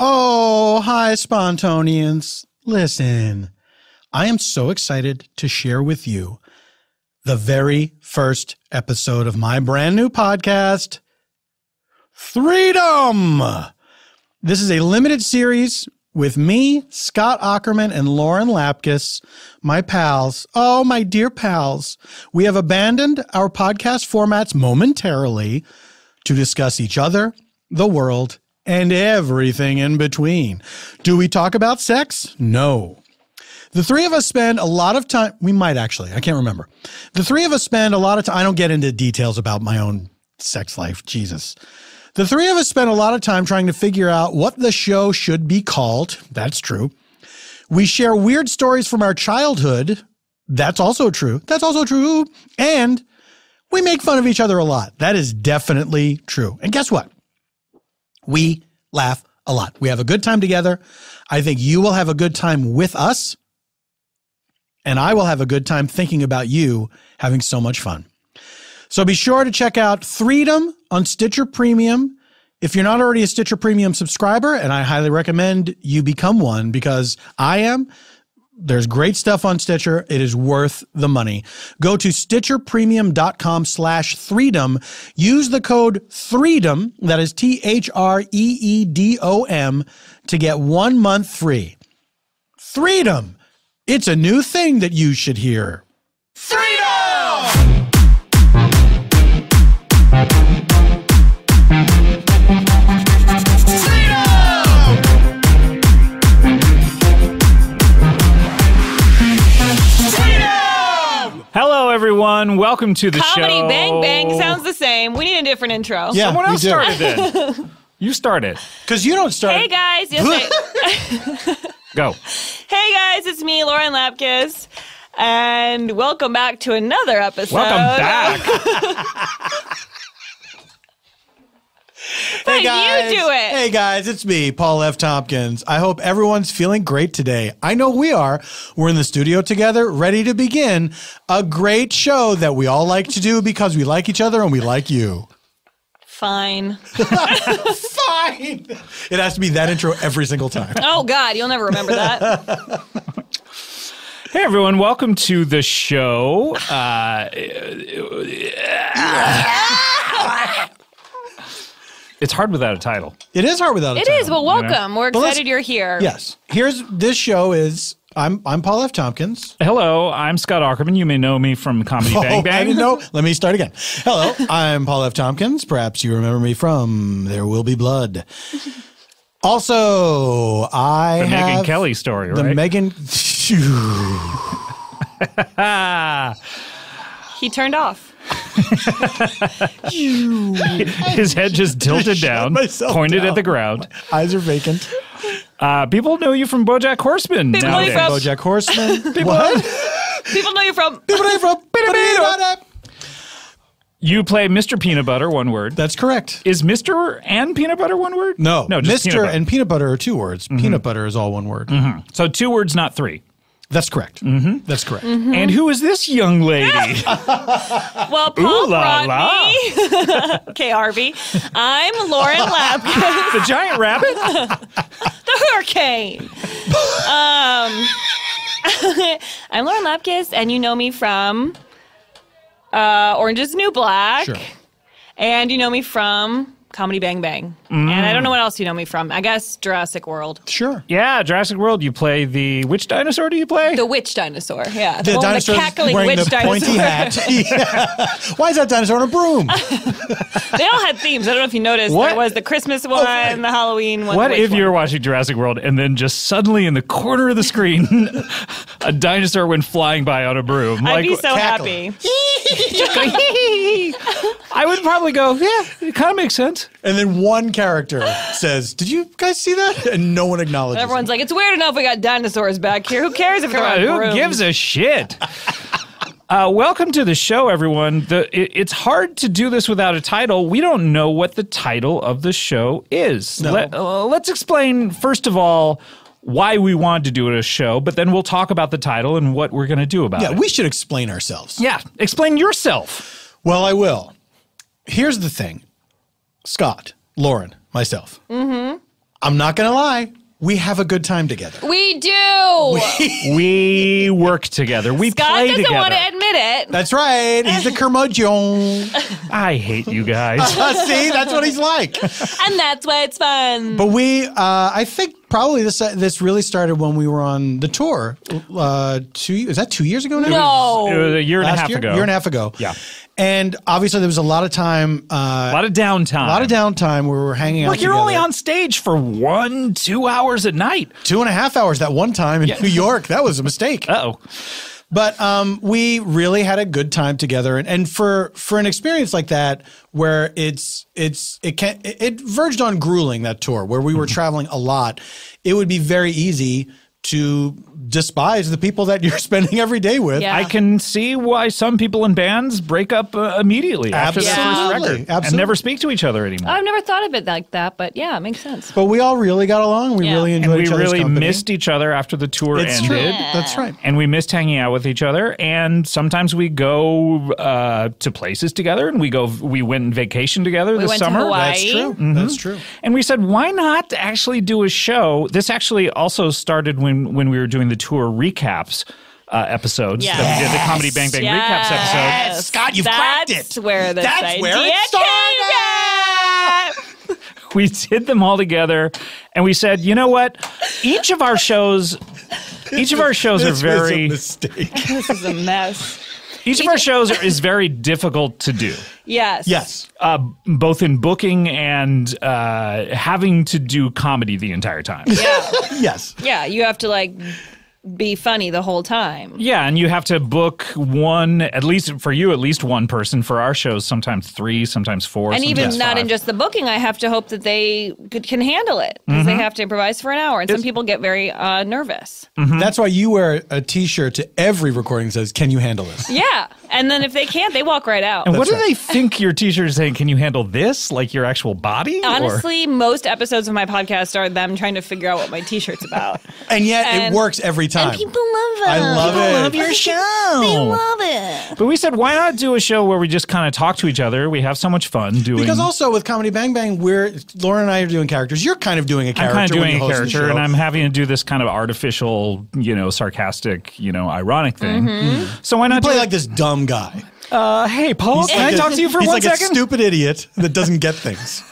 Oh, hi, Spontonians. Listen, I am so excited to share with you the very first episode of my brand new podcast, Threedom. This is a limited series with me, Scott Aukerman, and Lauren Lapkus, my pals. Oh, my dear pals. We have abandoned our podcast formats momentarily to discuss each other, the world, and everything in between. Do we talk about sex? No. The three of us spend a lot of time, we might actually, I can't remember. The three of us spend a lot of time, I don't get into details about my own sex life, Jesus. The three of us spend a lot of time trying to figure out what the show should be called. That's true. We share weird stories from our childhood. That's also true. That's also true. And we make fun of each other a lot. That is definitely true. And guess what? We laugh a lot. We have a good time together. I think you will have a good time with us. And I will have a good time thinking about you having so much fun. So be sure to check out Threedom on Stitcher Premium. If you're not already a Stitcher Premium subscriber, and I highly recommend you become one because I am, there's great stuff on Stitcher. It is worth the money. Go to stitcherpremium.com slash threedom. Use the code threedom, that is T H R E E D O M, to get one month free. Threedom. It's a new thing that you should hear. Hello, everyone. Welcome to the Comedy show. Bang Bang sounds the same. We need a different intro. Yeah. Someone we else do. started it. You started. Because you don't start. Hey guys, yes, I- Go. hey guys, it's me, Lauren Lapkus, and welcome back to another episode. Welcome back. Hey, you do it. Hey guys, it's me, Paul F. Tompkins. I hope everyone's feeling great today. I know we are. We're in the studio together, ready to begin a great show that we all like to do because we like each other and we like you. Fine. Fine. It has to be that intro every single time. Oh God, you'll never remember that. Hey, everyone. Welcome to the show. Uh, it's hard without a title. It is hard without a It title. is. Well, welcome. We're Well, excited you're here. Yes. Here's this show is I'm I'm Paul F. Tompkins. Hello, I'm Scott Aukerman. You may know me from Comedy Oh, Bang I Bang. didn't know. Let me start again. Hello, I'm Paul F. Tompkins. Perhaps you remember me from There Will Be Blood. Also, I The have Megan Kelly story, the right? Megan. ah, He turned off. his head just tilted down, pointed down. at the ground. Eyes are vacant. Uh, people know you from BoJack Horseman. People know you from- BoJack Horseman. what? People know you from. People are from. You play Mr. Peanut Butter, one word. That's correct. Is Mr. and Peanut Butter one word? No, no, just Mr. peanut and peanut butter are two words. Peanut butter is all one word. so two words, not three. That's correct. Mm-hmm. That's correct. And who is this young lady? Well, Paul Ooh la brought la. me. okay, Harvey. I'm Lauren Lapkus, the giant rabbit? the hurricane. Um, I'm Lauren Lapkus, and you know me from uh, Orange is the New Black. Sure. And you know me from Comedy Bang Bang. And I don't know mm. what else you know me from. I guess Jurassic World. Sure. Yeah, Jurassic World. You play the which dinosaur do you play? The witch dinosaur. Yeah. The one with the cackling wearing witch the dinosaur. pointy hat. Yeah. Why is that dinosaur on a broom? they all had themes. I don't know if you noticed. What? There was the Christmas one, right. the Halloween one. what if one. you're watching Jurassic World and then just suddenly in the corner of the screen, a dinosaur went flying by on a broom? I'd be so cackling. happy. I would probably go, yeah, it kind of makes sense. And then one character says, "Did you guys see that?" And no one acknowledges. Everyone's like, it's weird enough we got dinosaurs back here. Who cares if they're God, on who brooms? gives a shit? Uh, welcome to the show, everyone. The, it, it's hard to do this without a title. We don't know what the title of the show is. No. Let, uh, let's explain, first of all, why we wanted to do a show, but then we'll talk about the title and what we're going to do about Yeah, it. Yeah, we should explain ourselves. yeah, explain yourself. Well, I will. Here's the thing Scott, Lauren, myself. Mm-hmm. I'm not going to lie. We have a good time together. We do. We work together. We Scott play doesn't together. want to admit it. That's right. He's a curmudgeon. I hate you guys. Uh, See, that's what he's like. and that's why it's fun. But we, uh, I think probably this uh, this really started when we were on the tour. Uh, two is that two years ago now? no. It was a year and a half year? ago. Year and a half ago. Yeah. And obviously there was a lot of time, uh, A lot of downtime. a lot of downtime where we were hanging out. Look, you're together. only on stage for one, two hours at night. two and a half hours that one time in New York. That was a mistake. Uh oh. But um, we really had a good time together, and, and for for an experience like that, where it's it's it can it, it verged on grueling that tour, where we were traveling a lot, it would be very easy to despise the people that you're spending every day with. Yeah. I can see why some people in bands break up uh, immediately after the first Absolutely. record and Absolutely. never speak to each other anymore. I've never thought of it like that, but yeah, it makes sense. But we all really got along. We Yeah. really and enjoyed we each other's really company. missed each other after the tour It's ended. true. That's right. And we missed hanging out with each other, and sometimes we go uh, to places together, and we go. We went on vacation together We this went to summer. Hawaii. That's true. Mm-hmm. That's true. And we said, why not actually do a show? This actually also started when when we were doing the tour recaps uh, episodes. Yes. That we did the Comedy Bang Bang recaps episode. Yes. Scott, you've That's cracked it. where this That's idea where it came. We did them all together, and we said, you know what? Each of our shows, each of our shows are This was a very, mistake. This is a mess. Each of our shows is very difficult to do. Yes. yes. uh, both in booking and uh, having to do comedy the entire time. Yeah. Yes. Yeah. You have to like be funny the whole time. Yeah, and you have to book one, at least for you, at least one person for our shows. Sometimes three, sometimes four, And even sometimes not in just the booking, I have to hope that they could, can handle it because Mm-hmm. they have to improvise for an hour. And some people get very uh, nervous. That's why you wear a T-shirt to every recording that says, "Can you handle this?" Yeah. And then if they can't, they walk right out. And what do they think your t shirt is saying? Can you handle this? Like your actual body? Or- Honestly, most episodes of my podcast are them trying to figure out what my t-shirt's about. And yet And- it works every time. And people love it. I love People it. love your show. They love it. But we said, why not do a show where we just kind of talk to each other? We have so much fun doing. Because also with Comedy Bang Bang, we're Lauren and I are doing characters. You're kind of doing a I'm kind of doing a character, and. I'm having to do this kind of artificial, you know, sarcastic, you know, ironic thing. So why not play do like this dumb guy. Uh, hey, Paul, He's can like I a- talk to you for he's one like second? a stupid idiot that doesn't get things.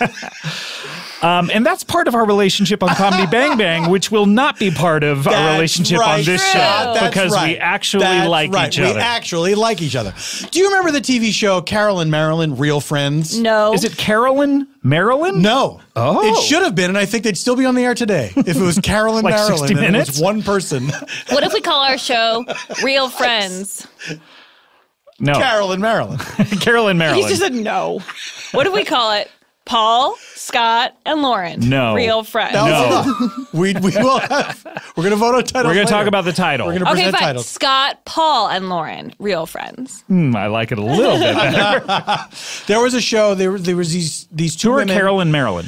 Um, and that's part of our relationship on Comedy Bang Bang, which will not be part of our relationship right. on this True. show That's because we actually That's like right. each we other. actually like each other. Do you remember the TV show Carolyn Marilyn, Real Friends? No. Is it Carolyn Marilyn? No. Oh. It should have been, and I think they'd still be on the air today if it was Carolyn Like Marilyn 60 and it was one person. What if we call our show Real Friends? No. Carolyn Marilyn. Carolyn Marilyn. He just said no. What do we call it Paul, Scott, and Lauren? No. Real Friends. No. we we will have. We're gonna vote on title. We're going to talk about the title. We're gonna Okay, present fine. titles. Scott, Paul, and Lauren, real friends. Hmm, I like it a little bit better. There was a show. There, there was these these two Who are women. Caryl and Marilyn?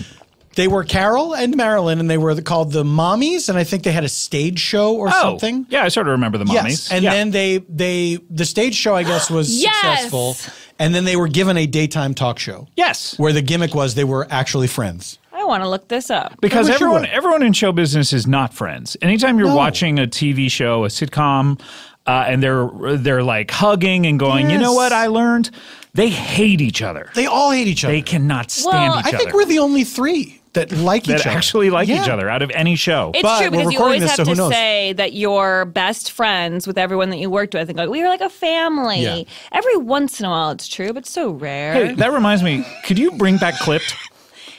They were Caryl and Marilyn, and they were called the Mommies, and I think they had a stage show or Oh, something. yeah, I sort of remember the mommies. Yes, and Yeah. then they they the stage show I guess was Yes! successful, and then they were given a daytime talk show yes, where the gimmick was they were actually friends. I want to look this up. because I everyone would. everyone in show business is not friends. Anytime you're No. watching a TV show, a sitcom, uh, and they're they're like hugging and going, you know what I learned? They hate each other. They all hate each other. They cannot stand Well, each I other. I think we're the only three that like that each other. actually like each other out of any show. It's But true we're because you recording always this, have so who to knows? say that you're best friends with everyone that you worked with and go, we were like a family. Yeah. Every once in a while it's true, but so rare. hey, that reminds me. Could you bring back clipped?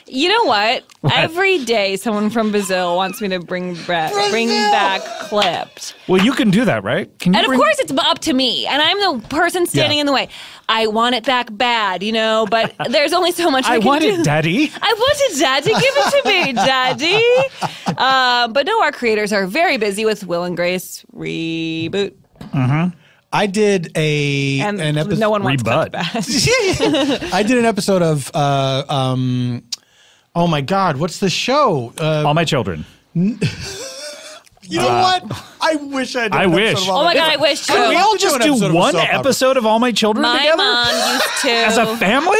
You know what? Every day someone from Brazil wants me to bring back bring back clipped. Well, you can do that, right? Can you And of bring- course it's up to me. And I'm the person standing Yeah. in the way. I want it back bad, you know, but there's only so much I, I can want do. it, Daddy. I want it, Daddy. Give it to me, Daddy. Um, but no, our creators are very busy with Will and Grace reboot, I did a and an episode. no one wants Rebut. clipped back. I did an episode of. Uh, um, oh my God! What's the show? Uh, All my children. you know what? I wish I. Did I an wish. episode of all Oh my my- god, I wish Can we too. all We'll just an do episode of one soap opera. episode of All My Children My together mom used to. as a family.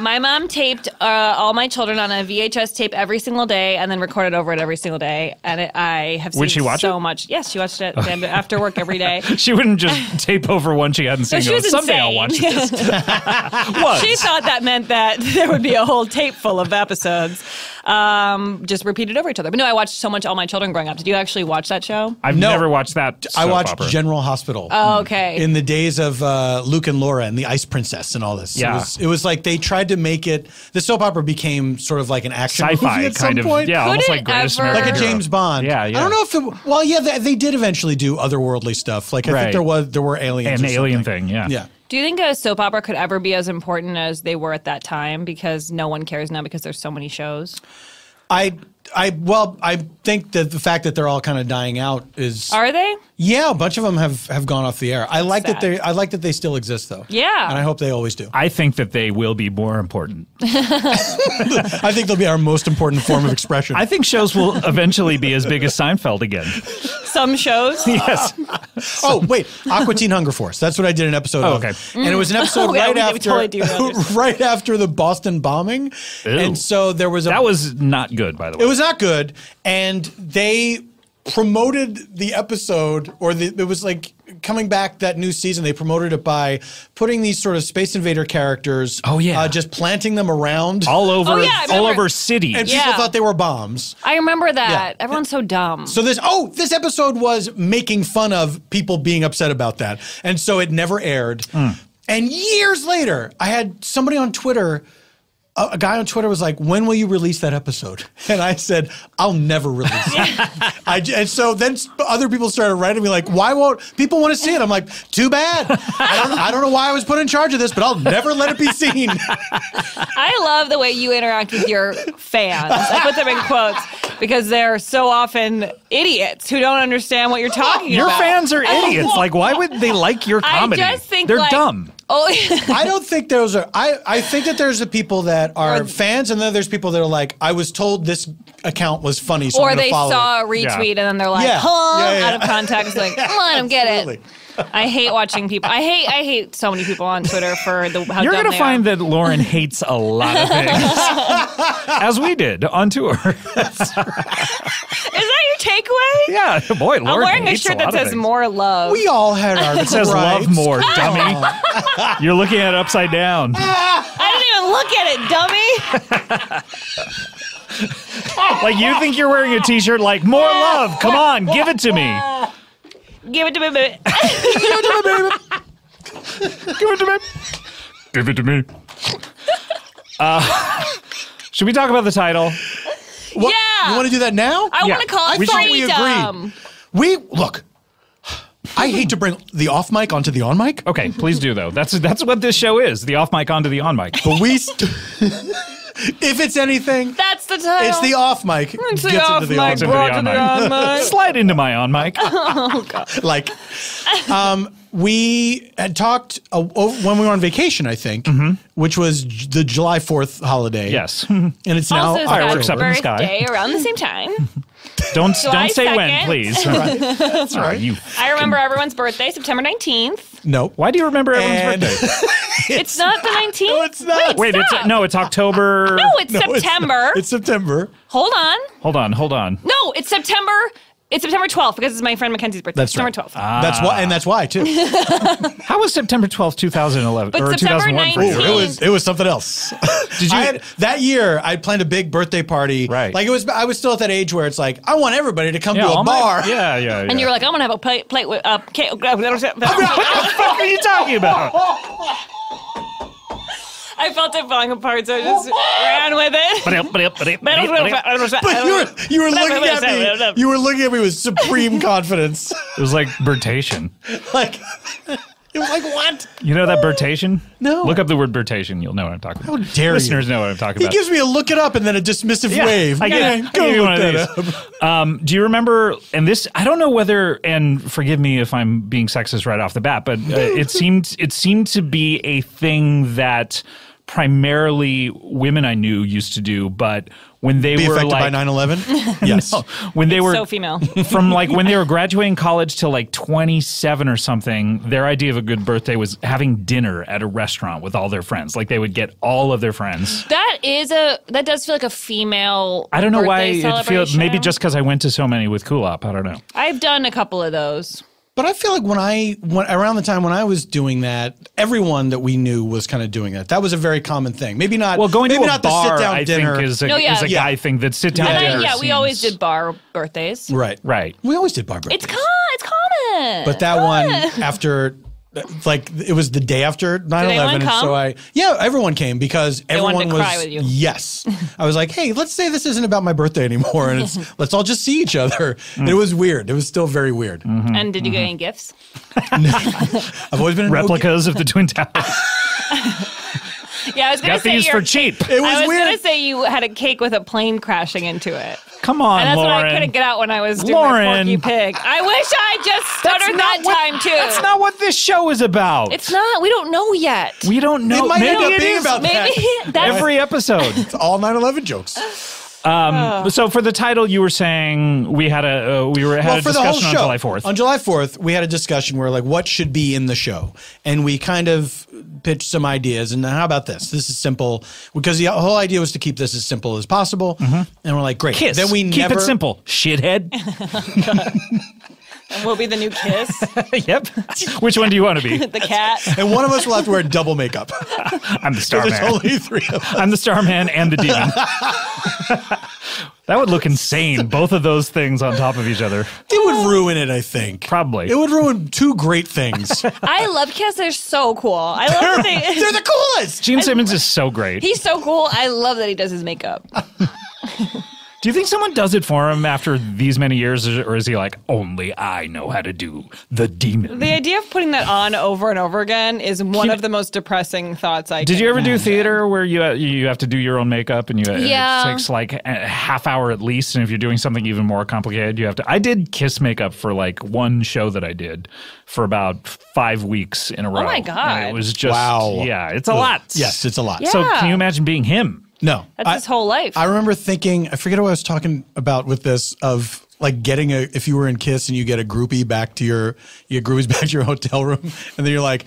My mom taped uh, all my children on a VHS tape every single day, and then recorded over it every single day. And it, I have seen Would she watch so it? much. Yes, she watched it and after work every day. She wouldn't just tape over one she hadn't seen. she and was go, Someday I'll insane." watch this. She thought that meant that there would be a whole tape full of episodes, um, just repeated over each other. But no, I watched so much All My Children growing up. Did you actually watch that show? I've No. never watched that. I watched opera. General Hospital. Oh, okay. in the days of uh, Luke and Laura and the Ice Princess and all this. Yeah. It was, it was like they tried to make it, the soap opera became sort of like an action sci-fi movie at some kind of. point. Yeah, Could almost like Greatest ever- American Like a Hero. James Bond. Yeah, yeah. I don't know if it, well, yeah, they, they did eventually do otherworldly stuff. Like I Right. think there was, there were aliens. An alien something. thing. Yeah. Yeah. Do you think a soap opera could ever be as important as they were at that time? Because no one cares now because there's so many shows. I, I, well, I think that the fact that they're all kind of dying out is, Are they? Yeah, a bunch of them have, have gone off the air. I like that they, I like that they still exist though. Yeah. And I hope they always do. I think that they will be more important. I think they'll be our most important form of expression. I think shows will eventually be as big as Seinfeld again. Some shows. Yes. Oh wait, Aqua Teen Hunger Force. That's what I did an episode Oh, of. okay. And it was an mm. episode Oh, right we- we after totally do know this. right after the Boston bombing. Ew. And so there was a That was not good, by the way. it was not good and they promoted the episode or the, it was like coming back that new season they promoted it by putting these sort of space invader characters Oh, yeah. uh, just planting them around all over, Oh, yeah, all over cities. and Yeah. people thought they were bombs I remember that. Yeah. Everyone's so dumb. So this oh this episode was making fun of people being upset about that, and so it never aired. And years later, I had somebody on Twitter. A, a guy on Twitter was like, "When will you release that episode?" And I said, "I'll never release it." I, j- and so then other people started writing me like, "Why won't people want to see it?" I'm like, "Too bad. I don't, I don't know why I was put in charge of this, but I'll never let it be seen." I love the way you interact with your fans. I put them in quotes because they're so often idiots who don't understand what you're talking Your about. Your fans are idiots. Like, why would they like your comedy? I comedy? just think They're like, dumb. Oh, I don't think those are. I, I think that there's the people that are fans, and then there's people that are like, I was told this account was funny, so I'm or gonna they follow saw it. a retweet Yeah. and then they're like, Yeah. huh, Yeah, yeah, out of yeah. context. Like, let them get it. Absolutely. I hate watching people. I hate I hate so many people on Twitter for the how You're dumb going to they find are. that Lauren hates a lot of things, as we did on tour. Is that your takeaway? yeah, boy, Lauren I'm wearing a hates shirt lot that of says things. "More Love." We all had our It says "love more," dummy. You're looking at it upside down. I didn't even look at it, dummy. Like you think you're wearing a T-shirt like "More love." Come on, give it to me. Give it to me, baby. Give it to me. Give it to me. Give it to me. Uh, should we talk about the title? What- Yeah. You want to do that now? I Yeah. want to call it I it thought we freedom. We look. I hate to bring the off mic onto the on mic, Okay, please do though. That's that's what this show is: the off mic onto the on mic. but we. St- if it's anything, That's the title. it's the off mic. It's the gets off into the mic on Into the brought to the mic. on mic. Slide into my on mic. Oh god. Like um, we had talked uh, o- when we were on vacation i think which was j- the july 4th holiday Yes. and it's now Also, Fireworks up in the sky. birthday around the same time. Don't July don't say when, 2nd. please. That's all right. You. I remember everyone's birthday, September 19th. no Why do you remember everyone's And- birthday? It's not the 19th. No, it's not. Wait, Wait, stop. it's no, it's October. No, it's No, it's- September. it's september Hold on. Hold on, hold on. No, it's September. It's September 12th because it's my friend Mackenzie's birthday. That's September right. 12th. that's why and that's why too How was September twelfth, two thousand eleven, But or two September thousand one for you? 19th. it was it was something else Did you? I had, that year I planned a big birthday party Right. like it was I was still at that age where it's like I want everybody to come yeah, to a all my- bar yeah, yeah, yeah. and you were like, I'm going to have a plate, plate with uh, cake. what the fuck are you talking about? I felt it falling apart, so I just ran with it. but you were, you were looking at me you were looking at me with supreme confidence It was like birtation. like it was like what You know that birtation? No. Look up the word birtation. You'll know what I'm talking about. How dare you. Listeners know what I'm talking He about. He gives me a look it up and then a dismissive Yeah, wave. I get Yeah, it. Go give look one that up. Um, do you remember? And this, I don't know whether, and forgive me if I'm being sexist right off the bat, but uh, it seemed it seemed to be a thing that primarily women I knew used to do, but when they Be were affected like by 9/11? yes. when they were so female. from like when they were graduating college to like 27 or something their idea of a good birthday was having dinner at a restaurant with all their friends like they would get all of their friends That is a that does feel like a female. i don't know why it feels maybe just because i went to so many with kulop i don't know I've done a couple of those. But I feel like when I when, around the time when I was doing that, everyone that we knew was kind of doing that. That was a very common thing. Maybe not. well going maybe to a not bar the sit down i dinner. think is a, No, yeah. is a Yeah. guy thing that sit down Yeah, And I, dinner yeah, we always did bar birthdays. right. right We always did bar birthdays. It's com- it's common. But that one after, like, it was the day after 9-11 And so I, yeah, everyone came because wanted everyone to was. cry with you. Yes. I was like, hey, let's say this isn't about my birthday anymore. And it's, let's all just see each other. Mm. And it was weird. It was still very weird. Mm-hmm. and did you get mm-hmm. any gifts? I've always been in replicas of the twin towers Yeah, I was gonna say these you're- for cheap It was, I was weird. gonna say you had a cake with a plane crashing into it, come on and that's lauren what I couldn't get out when I was doing Lauren. Porky Pig. I wish I just stuttered that what- time too. that's not what this show is about It's not. We don't know yet. we don't know it might maybe end up being is. about Maybe that. that's every episode It's all 9 11 jokes. So for the title, you were saying we had a uh, we were had well, a for the whole discussion show. on July Fourth. On July 4th, we had a discussion where, like, what should be in the show? And we kind of pitched some ideas. And how about this? This is simple because the whole idea was to keep this as simple as possible. And we're like, great. Kiss. Then we Keep never. it simple, shithead. will be the new kiss. yep. Which one do you want to be? the cat. And one of us will have to wear double makeup. I'm the star There's man. only three of us. I'm the star man and the demon. that would look insane. Both of those things on top of each other. It would ruin it, I think. Probably. It would ruin two great things. I love Kiss. They're so cool. I love that they. They're the coolest. Gene Simmons is so great. He's so cool. I love that he does his makeup. Do you think someone does it for him after these many years, or is he like, only I know how to do the demon? The idea of putting that on over and over again is one He- of the most depressing thoughts I. Did can you ever do theater where you uh, you have to do your own makeup and you uh, Yeah. it takes like a half hour at least, and if you're doing something even more complicated, you have to. I did kiss makeup for like one show that I did for about five weeks in a row. Oh my And God. it was just Wow. yeah, it's a lot. Yes, it's a lot. Yeah. So can you imagine being him? No. That's I- his whole life. I remember thinking, I forget what I was talking about with this of like getting a, if you were in Kiss and you get a groupie back to your, you get groupies back to your hotel room, and then you're like,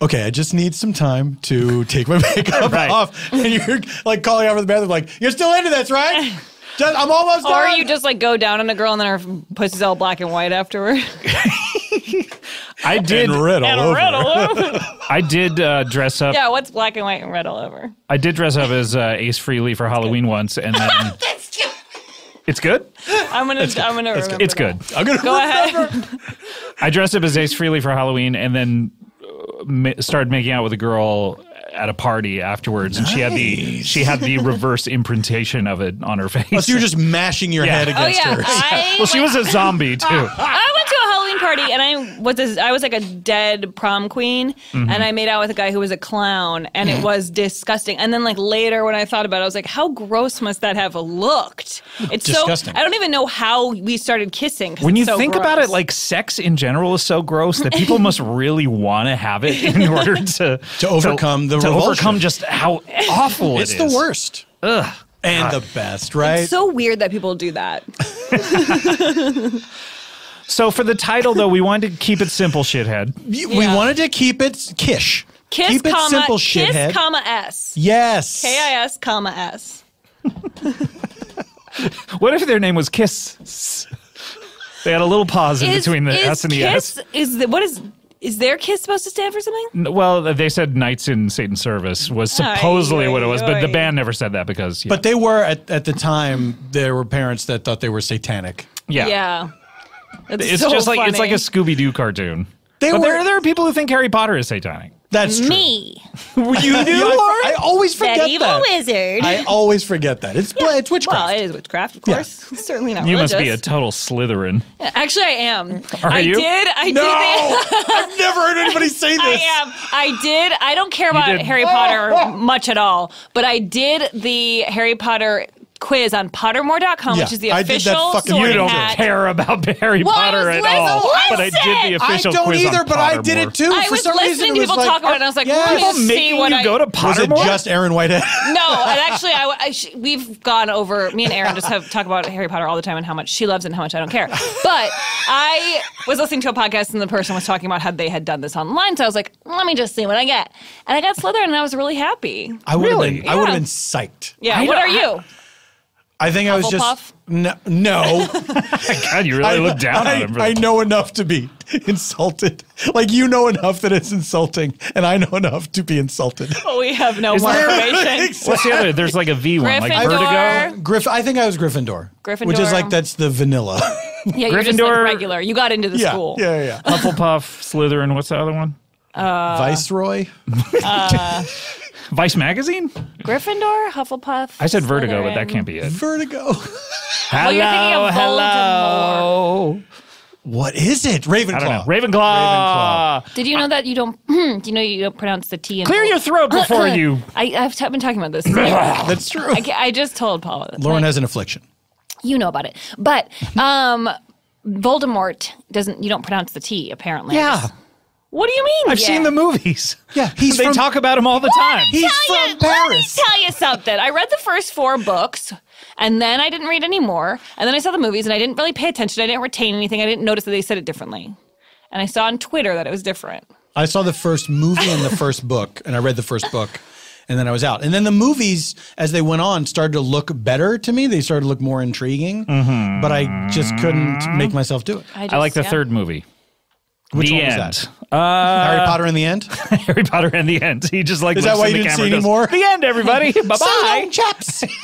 okay, I just need some time to take my makeup Right. off. And you're like calling out from the bathroom, like, you're still into this, right? Just, I'm almost or done. you just like go down on a girl and then her pussy's all black and white afterward. I did. and red all and over. red all over. I did uh, dress up. yeah, what's black and white and red all over? I did dress up as uh, Ace Frehley for Halloween once, and then it's good. I'm gonna. I'm gonna. Remember It's that. good. I'm gonna Go ahead. I dressed up as Ace Frehley for Halloween, and then uh, ma- started making out with a girl at a party afterwards, and she had the she had the reverse imprintation of it on her face. Oh, so you're just mashing your Yeah. head Oh against yeah, her. I, well, she was a zombie too. I went to a party and I was I was like a dead prom queen Mm-hmm. and I made out with a guy who was a clown and it was disgusting. And then like later when I thought about it, I was like, how gross must that have looked? It's Disgusting. so I don't even know how we started kissing. When you so think about it, like sex in general is so gross that people must really want to have it in order to To overcome the to revulsion. overcome just how awful It's it the worst. Ugh. And the best, right? it's so weird that people do that. So for the title though, we wanted to keep it simple, shithead. You- We Yeah. wanted to keep it kish. Kiss, keep it comma, simple, kiss, shithead. comma s. yes. K I S, comma s. What if their name was Kiss? They had a little pause in between the S and the kiss, S. Is the, what is is their kiss supposed to stand for something? N- Well, they said Knights in Satan's Service was Ay, supposedly what it ay, was, but the ay. band never said that because yeah, But they were at, at the time. There were parents that thought they were satanic. yeah. Yeah. It's so just like it's like a. Scooby Doo cartoon. They but were. there, there are people who think Harry Potter is satanic. that's true. me, You knew. I, I always forget that evil that. wizard. I always forget that. It's yeah. it's witchcraft. well, it is witchcraft, of course. It's certainly not You religious. must be a total Slytherin. Actually, I am. Are I you? did. I no, did. I've never heard anybody say this. I am. I did. I don't care about. Harry Potter much at all, but I did the Harry Potter quiz on Pottermore.com, Yeah, which is the I did that official fucking- You don't Hat. care about Harry Well, Potter at listening- all, but I did listen! the I don't quiz either, on but I did Pottermore. it too. I For was some listening reason, to people like, talk about it, and I was like, yes. let me People just see making what you I go to Was it just Erin Whitehead? No, and actually, I, I sh- we've gone over. Me and Erin just have talk about Harry Potter all the time and how much she loves it and how much I don't care. But I was listening to a podcast and the person was talking about how they had done this online, so I was like, let me just see what I get, and I got Slytherin, and I was really happy. I would Really? have been. I would have Yeah. been psyched. Yeah, I what are you? I think I was just no. no. God, you really I, look down I, on him. I know enough to be insulted. Like you know enough that it's insulting, and I know enough to be insulted. Oh, we have no more there- information. What's the other? There's like a V one, like Vertigo. Griff. I think I was Gryffindor. Gryffindor. which is like that's the vanilla. Yeah, you're just like Gryffindor- regular. You got into the yeah, school. yeah, yeah. Hufflepuff, Slytherin. What's the other one? Uh, Viceroy. Uh, Vice Magazine. Gryffindor, Hufflepuff. I said Vertigo, but that Slytherin. can't be it. Vertigo. Hello, you're thinking of hello. What is it? Ravenclaw. I don't know. Ravenclaw. Did you know that you don't? do you know you don't pronounce the T? In Clear your throat before you. I, I've t- been talking about this. That's true. I, ca- I just told Paula. Lauren Like, has an affliction. you know about it, but um, Voldemort doesn't. You don't pronounce the T apparently. Yeah, What do you mean? I've yeah? seen the movies. Yeah, he's they from- talk about him all the time. He's Tell you- from Paris. Let me tell you something. I read the first four books, and then I didn't read any more. And then I saw the movies, and I didn't really pay attention. I didn't retain anything. I didn't notice that they said it differently. And I saw on Twitter that it was different. I saw the first movie and the first book, and I read the first book, and then I was out. And then the movies, as they went on, started to look better to me. They started to look more intriguing, mm-hmm. but I just couldn't make myself do it. I, just, I like the yeah. third movie. Which the one was end. that? Harry uh, Potter in the end. Harry Potter and the end. He just like Is that looks why in you the didn't see and anymore? goes, The end, everybody. bye bye. chaps.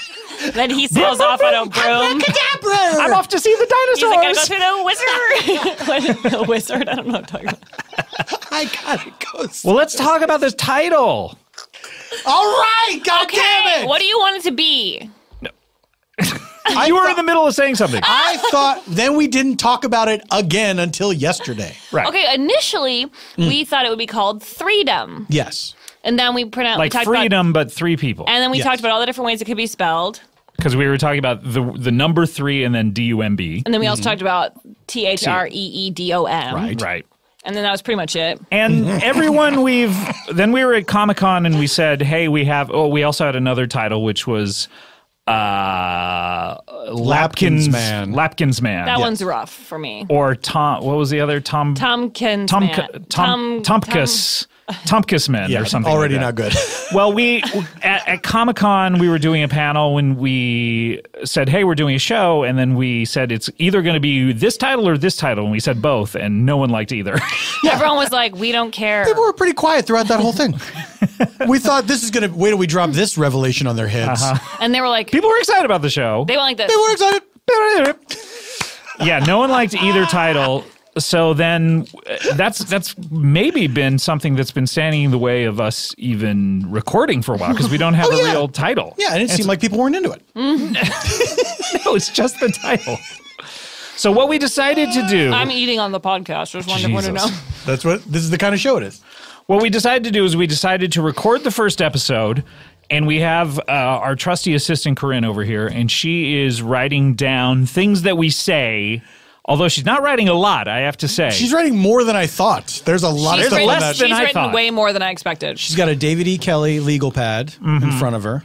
Then he sails off on a broom. I'm off to see the dinosaurs. He's like, gotta go dinosaurs. through the wizard. the wizard. I don't know what I'm talking about. I gotta go. well, let's talk about this title. All right, God Okay, damn it! what do you want it to be? I you were thought- in the middle of saying something. I thought then we didn't talk about it again until yesterday. right. Okay, initially Hmm. we thought it would be called Freedom, Yes. and then we pronounced Like we talked About, freedom, but three people. and then we Yes. talked about all the different ways it could be spelled, Because we were talking about the the number three and then D U M B. and then we also talked about T H R E E D O M, Right. Right. and then that was pretty much it. And everyone we've then we were at Comic Con and we said, hey, we have. Oh, we also had another title which was uh Lapkins Lapkins Man. Lapkins Man. That one's rough for me. or Tom. What was the other Tom? Tompkins, Tom. man. Tom. Tompkus. Tompkus Men Yeah. or something. already like not good. Well, we at, at Comic Con we were doing a panel when we said, "Hey, we're doing a show," and then we said it's either going to be this title or this title, and we said both, and no one liked either. Everyone was like, "We don't care." People were pretty quiet throughout that whole thing. we thought this is gonna wait till we drop this revelation on their heads. Uh-huh. And they were like, People were excited about the show. they were like this. They were excited. yeah, no one liked either title. So then, that's that's maybe been something that's been standing in the way of us even recording for a while because we don't have Oh, a yeah. real title. Yeah, and it seemed like people weren't into it. no, it's just the title. So what we decided to do, I'm eating on the podcast. Just wanted to know. That's what this is the kind of show it is. what we decided to do is we decided to record the first episode. And we have uh, our trusty assistant Corinne over here, and she is writing down things that we say. Although she's not writing a lot, I have to say. She's writing more than I thought. There's a lot She's of stuff written, less than she's I written thought. way more than I expected. She's got a David E. Kelley legal pad in mm-hmm. front of her.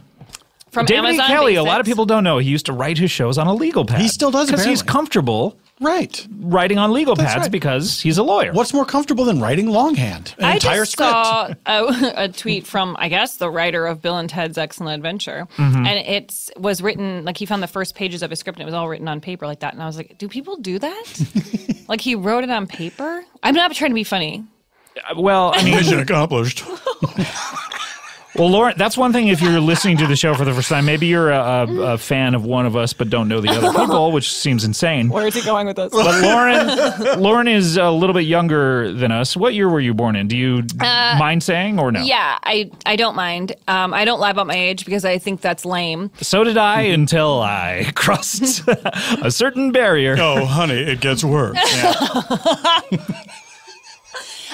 From David E. Amazon Kelley, a lot of people don't know he used to write his shows on a legal pad. He still does, because he's apparently. comfortable Right. writing on legal That's pads right. because he's a lawyer. What's more comfortable than writing longhand? An I entire just script. saw a, a tweet from, I guess, the writer of Bill and Ted's Excellent Adventure, Mm-hmm. and it was written like he found the first pages of his script, and it was all written on paper like that. And I was like, do people do that? like he wrote it on paper? I'm not trying to be funny. Well, I mean, Mission accomplished. well, Lauren, that's one thing. If you're listening to the show for the first time, maybe you're a, a, a fan of one of us but don't know the other people, which seems insane. Where is he going with this? But Lauren, Lauren is a little bit younger than us. What year were you born in? Do you mind saying or no? Uh, Yeah, I, I don't mind. Um, I don't lie about my age because I think that's lame. So did I until I crossed a certain barrier. oh, honey, it gets worse.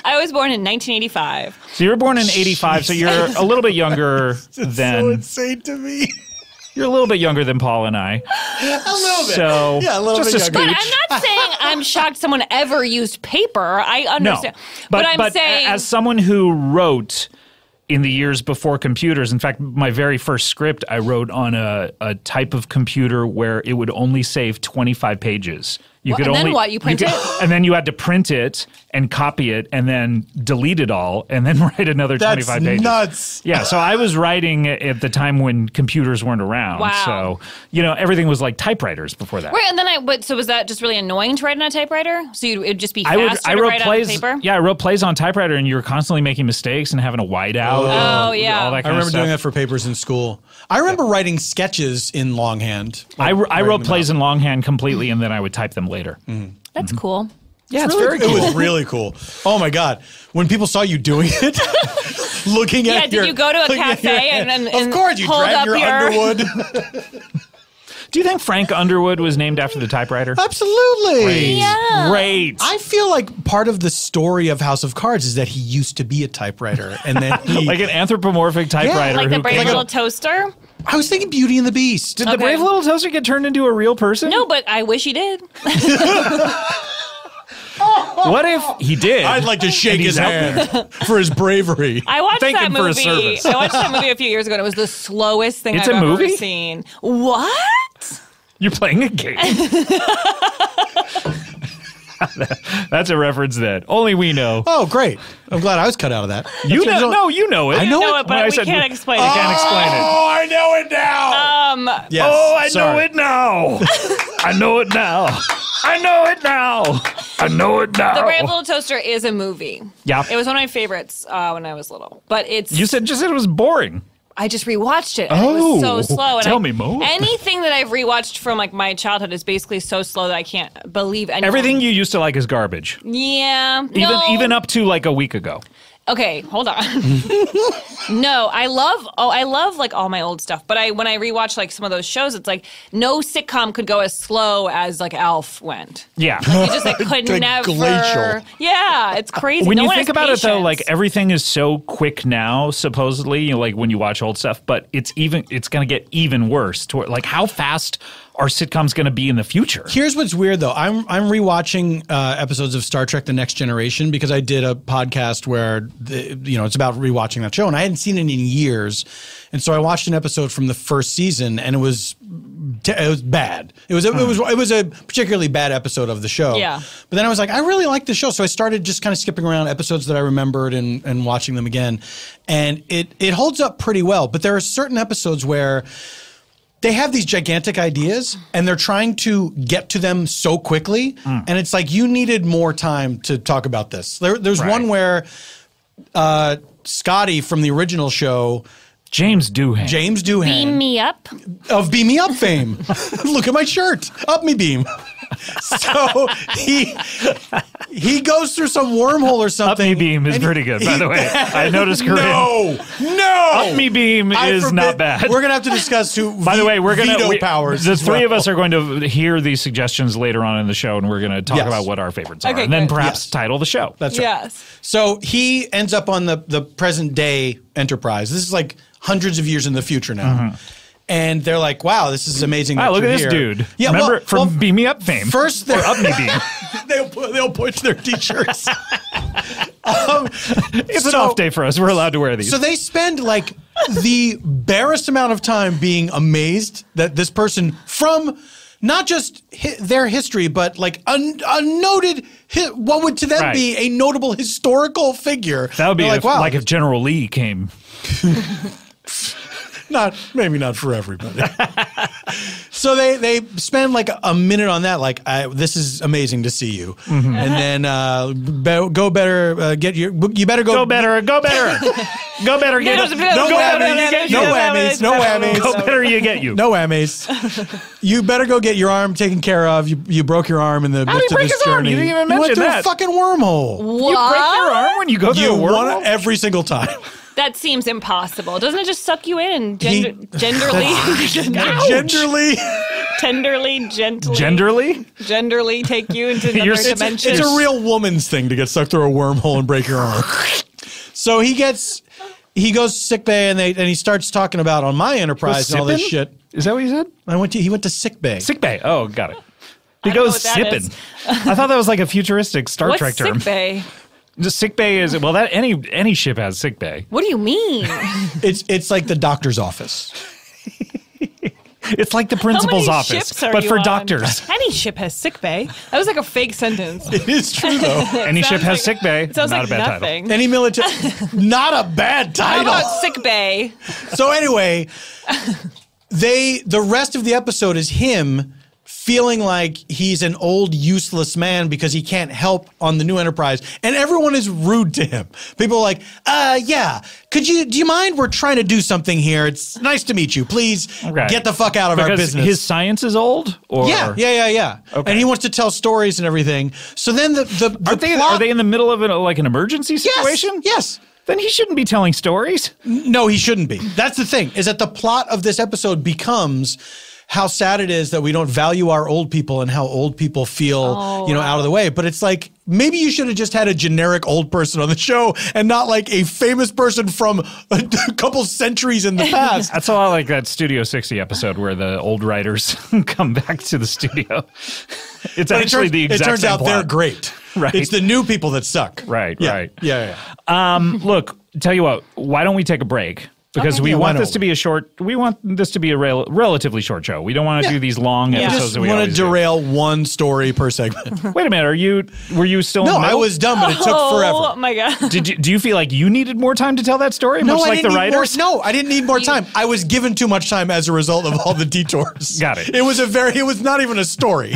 I was born in 1985. So you were born in '85, so you're a little bit younger than. so insane to me. You're a little bit younger than Paul and I. A little bit. So yeah, a little just bit a younger. But I'm not saying I'm shocked someone ever used paper. I understand. No, understand. but I'm but saying as someone who wrote in the years before computers, in fact, my very first script I wrote on a, a type of computer where it would only save 25 pages. You Well, could and then only what? You print could- it? and then you had to print it and copy it, and then delete it all, and then write another That's 25 pages. nuts. Yeah, so I was writing at the time when computers weren't around. Wow. So you know everything was like typewriters before that. Right, and then I. But so was that just really annoying to write on a typewriter? So you'd, it'd just be I would. I to wrote write plays. on paper. Yeah, I wrote plays on typewriter, and you were constantly making mistakes and having a whiteout. Oh, and yeah. all that I remember of stuff. doing that for papers in school. I remember writing sketches in longhand. I, Like, I writing wrote plays out. in longhand completely, and then I would type them later. Mm-hmm. That's mm-hmm. cool. Yeah, it's Really- very cool. It was really cool. Oh my god! When people saw you doing it, looking Yeah, at did your, you go to a looking your cafe and- and- and of course you hold dragged up your your- Underwood. Do you think Frank Underwood was named after the typewriter? Absolutely. Yeah. Great. I feel like part of the story of House of Cards is that he used to be a typewriter, and then he. like an anthropomorphic typewriter. Like the brave came little up- toaster. I was thinking Beauty and the Beast. Did Okay. the brave little toaster get turned into a real person? No, but I wish he did. What if he did? I'd like to shake his hand for his bravery. I watched Thank that him for his movie. service. I watched that movie a few years ago, and it was the slowest thing It's I've a ever movie? seen. What? You're playing a game. That's a reference that only we know. Oh, great! I'm glad I was cut out of that. You That's- know, no, you know it. I know No, it. but I we said can't we- explain I it. can't explain it. Oh, I know it now. Um, Yes, Oh, I know it now. I know it now. I know it now. I know it now. The Brave Little Toaster is a movie. Yeah. It was one of my favorites uh, when I was little. But it's you said just said it was boring. I just rewatched it. And it was so Oh, slow. And tell I- me more. Anything that I've rewatched from like my childhood is basically so slow that I can't believe anything. Everything you used to like is garbage. Yeah. Even no. even up to like a week ago. Okay, hold on. no, I love oh I love like all my old stuff, but I when I rewatch like some of those shows, it's like no sitcom could go as slow as like Alf went. Yeah. You just like could Like never. glacial. Yeah, it's crazy. when No you think has about it though, like everything is so quick now, supposedly, you know, like when you watch old stuff, but it's even it's gonna get even worse. To like how fast are sitcoms gonna be in the future? Here's what's weird though. I'm I'm rewatching uh, episodes of Star Trek: The Next Generation because I did a podcast where the, you know it's about rewatching that show, and I hadn't seen it in years, and so I watched an episode from the first season, and it was te- it was bad. It was it was it was a particularly bad episode of the show. Yeah. But then I was like, I really like the show, so I started just kind of skipping around episodes that I remembered and and watching them again, and it it holds up pretty well. But there are certain episodes where they have these gigantic ideas and they're trying to get to them so quickly and it's like you needed more time to talk about this there, there's Right. one where uh, scotty from the original show James Doohan. james doohan beam me up. of beam me up fame look at my shirt up me beam so he he goes through some wormhole or something. Up something Me Beam is and pretty good, by the way. I noticed Corinne. no no Up Me Beam I is forbid- not bad. we're gonna have to discuss who By the way, we're gonna veto we- powers The as three of us are going to hear these suggestions later on in the show, and we're going to talk Yes. about what our favorites are, Okay, and then good. perhaps Yes. title the show. That's right. Yes. So he ends up on the the present day Enterprise. This is like hundreds of years in the future now. Mm-hmm. And they're like, "Wow, this is amazing." Wow, look at you're this here." dude. Yeah, Remember well, from well, Beam Me Up fame. first they're- Up Me Beam. they'll they'll push their t-shirts. Um, it's an off day for us. We're allowed to wear these. so they spend like the barest amount of time being amazed that this person from not just hi- their history, but like a, a noted, hi- what would to them Right. be a notable historical figure. that would be like, like, wow, like if General Lee came. not maybe not for everybody. so they they spend like a minute on that, like I, this is amazing to see you, Mm-hmm. and then uh, be, go better uh, get your you better go, Go better, go better, go better, get No, no go better, whammies, no you. whammies, no whammies. Go better, you get you. No whammies. you better go get your arm taken care of. You you broke your arm in the How midst did he of break this his arm? journey. You didn't even went mention through that. a fucking wormhole. What? You break your arm when you go through You a won wormhole? it every single time. That seems impossible. Doesn't it just suck you in and He- gender, genderly, Genderly, tenderly, gently, Genderly? genderly take you into another You're- it's- dimension? It's a real woman's thing to get stuck through a wormhole and break your arm. so he gets he goes to sick bay and they and he starts talking about on my enterprise and all this shit. Is that what you said? I went to he went to sick bay. Sick bay. Oh, got it. He goes sipping. I thought that was like a futuristic Star What's Trek sick term. bay? Just sick bay is well that any any ship has sick bay. What do you mean? It's it's like the doctor's office. It's like the principal's office, but for on? doctors. Any ship has sick bay. That was like a fake sentence. It is true though. Any ship has like- sick bay. It sounds Not like a bad title. Any military, not a bad How title. about sick bay? So anyway, they the rest of the episode is him feeling like he's an old useless man because he can't help on the new enterprise. And everyone is rude to him. People are like uh yeah. Could you do you mind? We're trying to do something here. It's nice to meet you. Please Okay. get the fuck out of our business. his science is old, or? Yeah yeah yeah yeah. Okay. and he wants to tell stories and everything. So then the the, the Are they plot- are they in the middle of an, like an emergency yes, situation? yes. Then he shouldn't be telling stories. No, he shouldn't be. That's the thing, is that the plot of this episode becomes how sad it is that we don't value our old people and how old people feel, you know, out of the way. But it's like maybe you should have just had a generic old person on the show and not like a famous person from a, couple centuries in the past. That's a lot like that Studio 60 episode where the old writers come back to the studio. It's But it actually turns, the it turns same out they're great. Right. It's the new people that suck. Right, Yeah. right. Yeah, yeah. Um, look, tell you what, why don't we take a break? Because Okay. we Yeah, want this don't to be a short. We want this to be a rel- relatively short show. We don't want to do these long Yeah. episodes. Just that we want to always do. derail one story per segment. Wait a minute. Are you? Were you still? in no, the I was done, but it took Oh forever. my god. Did you? Do you feel like you needed more time to tell that story? No, much I like didn't the need more, writers. no, I didn't need more time. I was given too much time as a result of all the detours. Got it. It was a very. It was not even a story.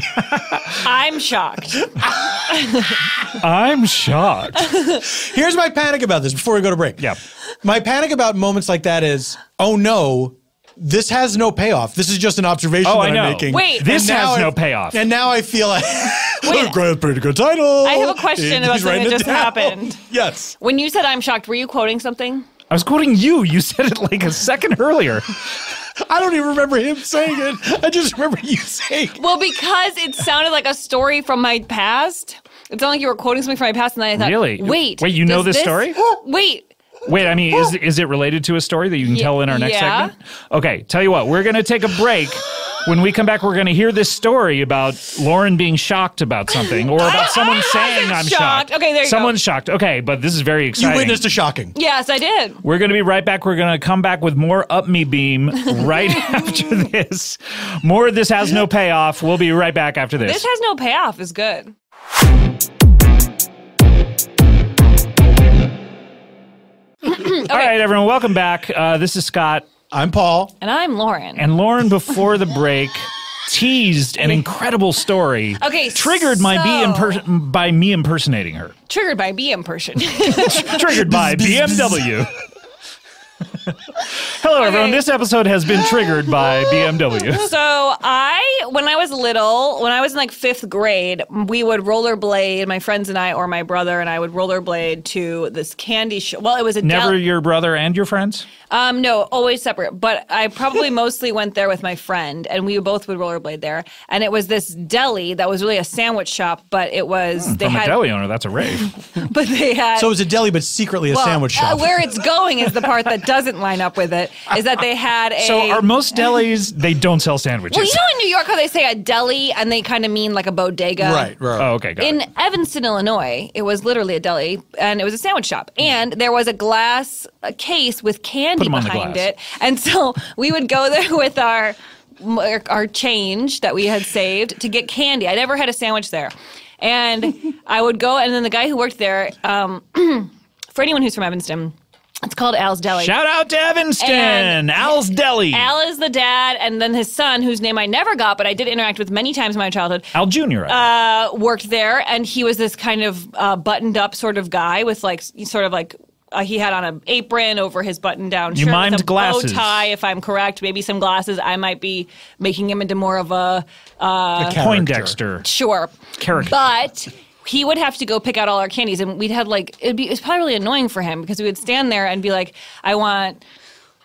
I'm shocked. I'm shocked. Here's my panic about this before we go to break. Yep. My panic about moments like that is, oh no, this has no payoff. This is just an observation Oh, that I know. am making. Wait. This And now has no payoff. And now I feel like Wait. Oh, great, pretty good title. I have a question And about he's something that just down. happened. Yes. When you said I'm shocked, were you quoting something? I was quoting you. You said it like a second earlier. I don't even remember him saying it. I just remember you saying. it. Well, because it sounded like a story from my past. It sounded like you were quoting something from my past, and then I thought, Really? Wait, Wait, you know does this story? Wait, Wait, I mean, is is it related to a story that you can Ye- tell in our next yeah. segment? Okay, tell you what, we're going to take a break. When we come back, we're going to hear this story about Lauren being shocked about something, or about someone I saying I'm shocked. shocked. Okay, there you go. Someone's shocked. Okay, but this is very exciting. You exciting. witnessed a shocking. yes, I did. We're going to be right back. We're going to come back with more Up Me Beam right after this. More of This Has No Payoff. We'll be right back after this. This has no payoff. Is good. All right, everyone, welcome back. Uh, this is Scott. I'm Paul. And I'm Lauren. And Lauren, before the break, teased an incredible story. Okay, triggered my be so- imper- by me impersonating her. Triggered by BM person. Triggered by BMW. Hello, everyone. This episode has been triggered by BMW. So I, when I was little, when I was in like fifth grade, we would rollerblade. My friends and I, or my brother and I, would rollerblade to this candy shop. Well, it was a Never del- your brother and your friends. Um, no, always separate. But I probably mostly went there with my friend, and we both would rollerblade there. And it was this deli that was really a sandwich shop, but it was they From had, a deli owner, that's a rave. but they had. So it was a deli, but secretly a well, sandwich uh, shop. where it's going is the part that doesn't line up with it. Is that they had a. So are most delis? They don't sell sandwiches. well, you know in New York how they say a deli and they kind of mean like a bodega? right, right. oh, okay. Got In it. Evanston, Illinois, it was literally a deli and it was a sandwich shop. And there was a glass a case with candy Put 'em the behind glass. it. And so we would go there with our our change that we had saved to get candy. I never had a sandwich there. And I would go and then the guy who worked there um, for anyone who's from Evanston, it's called Al's Deli. Shout out to Evanston, And- Al's Deli, Al, Al is the dad, and then his son, whose name I never got, but I did interact with many times in my childhood, Al Jr. uh, worked there, and he was this kind of uh, buttoned up sort of guy with like sort of like. Uh, he had on an apron over his button-down You shirt mimed with a glasses. bow tie, if I'm correct. Maybe some glasses. I might be making him into more of a A character. Poindexter. sure Character. But he would have to go pick out all our candies, and we'd had like it'd be it's probably really annoying for him because we would stand there and be like, I want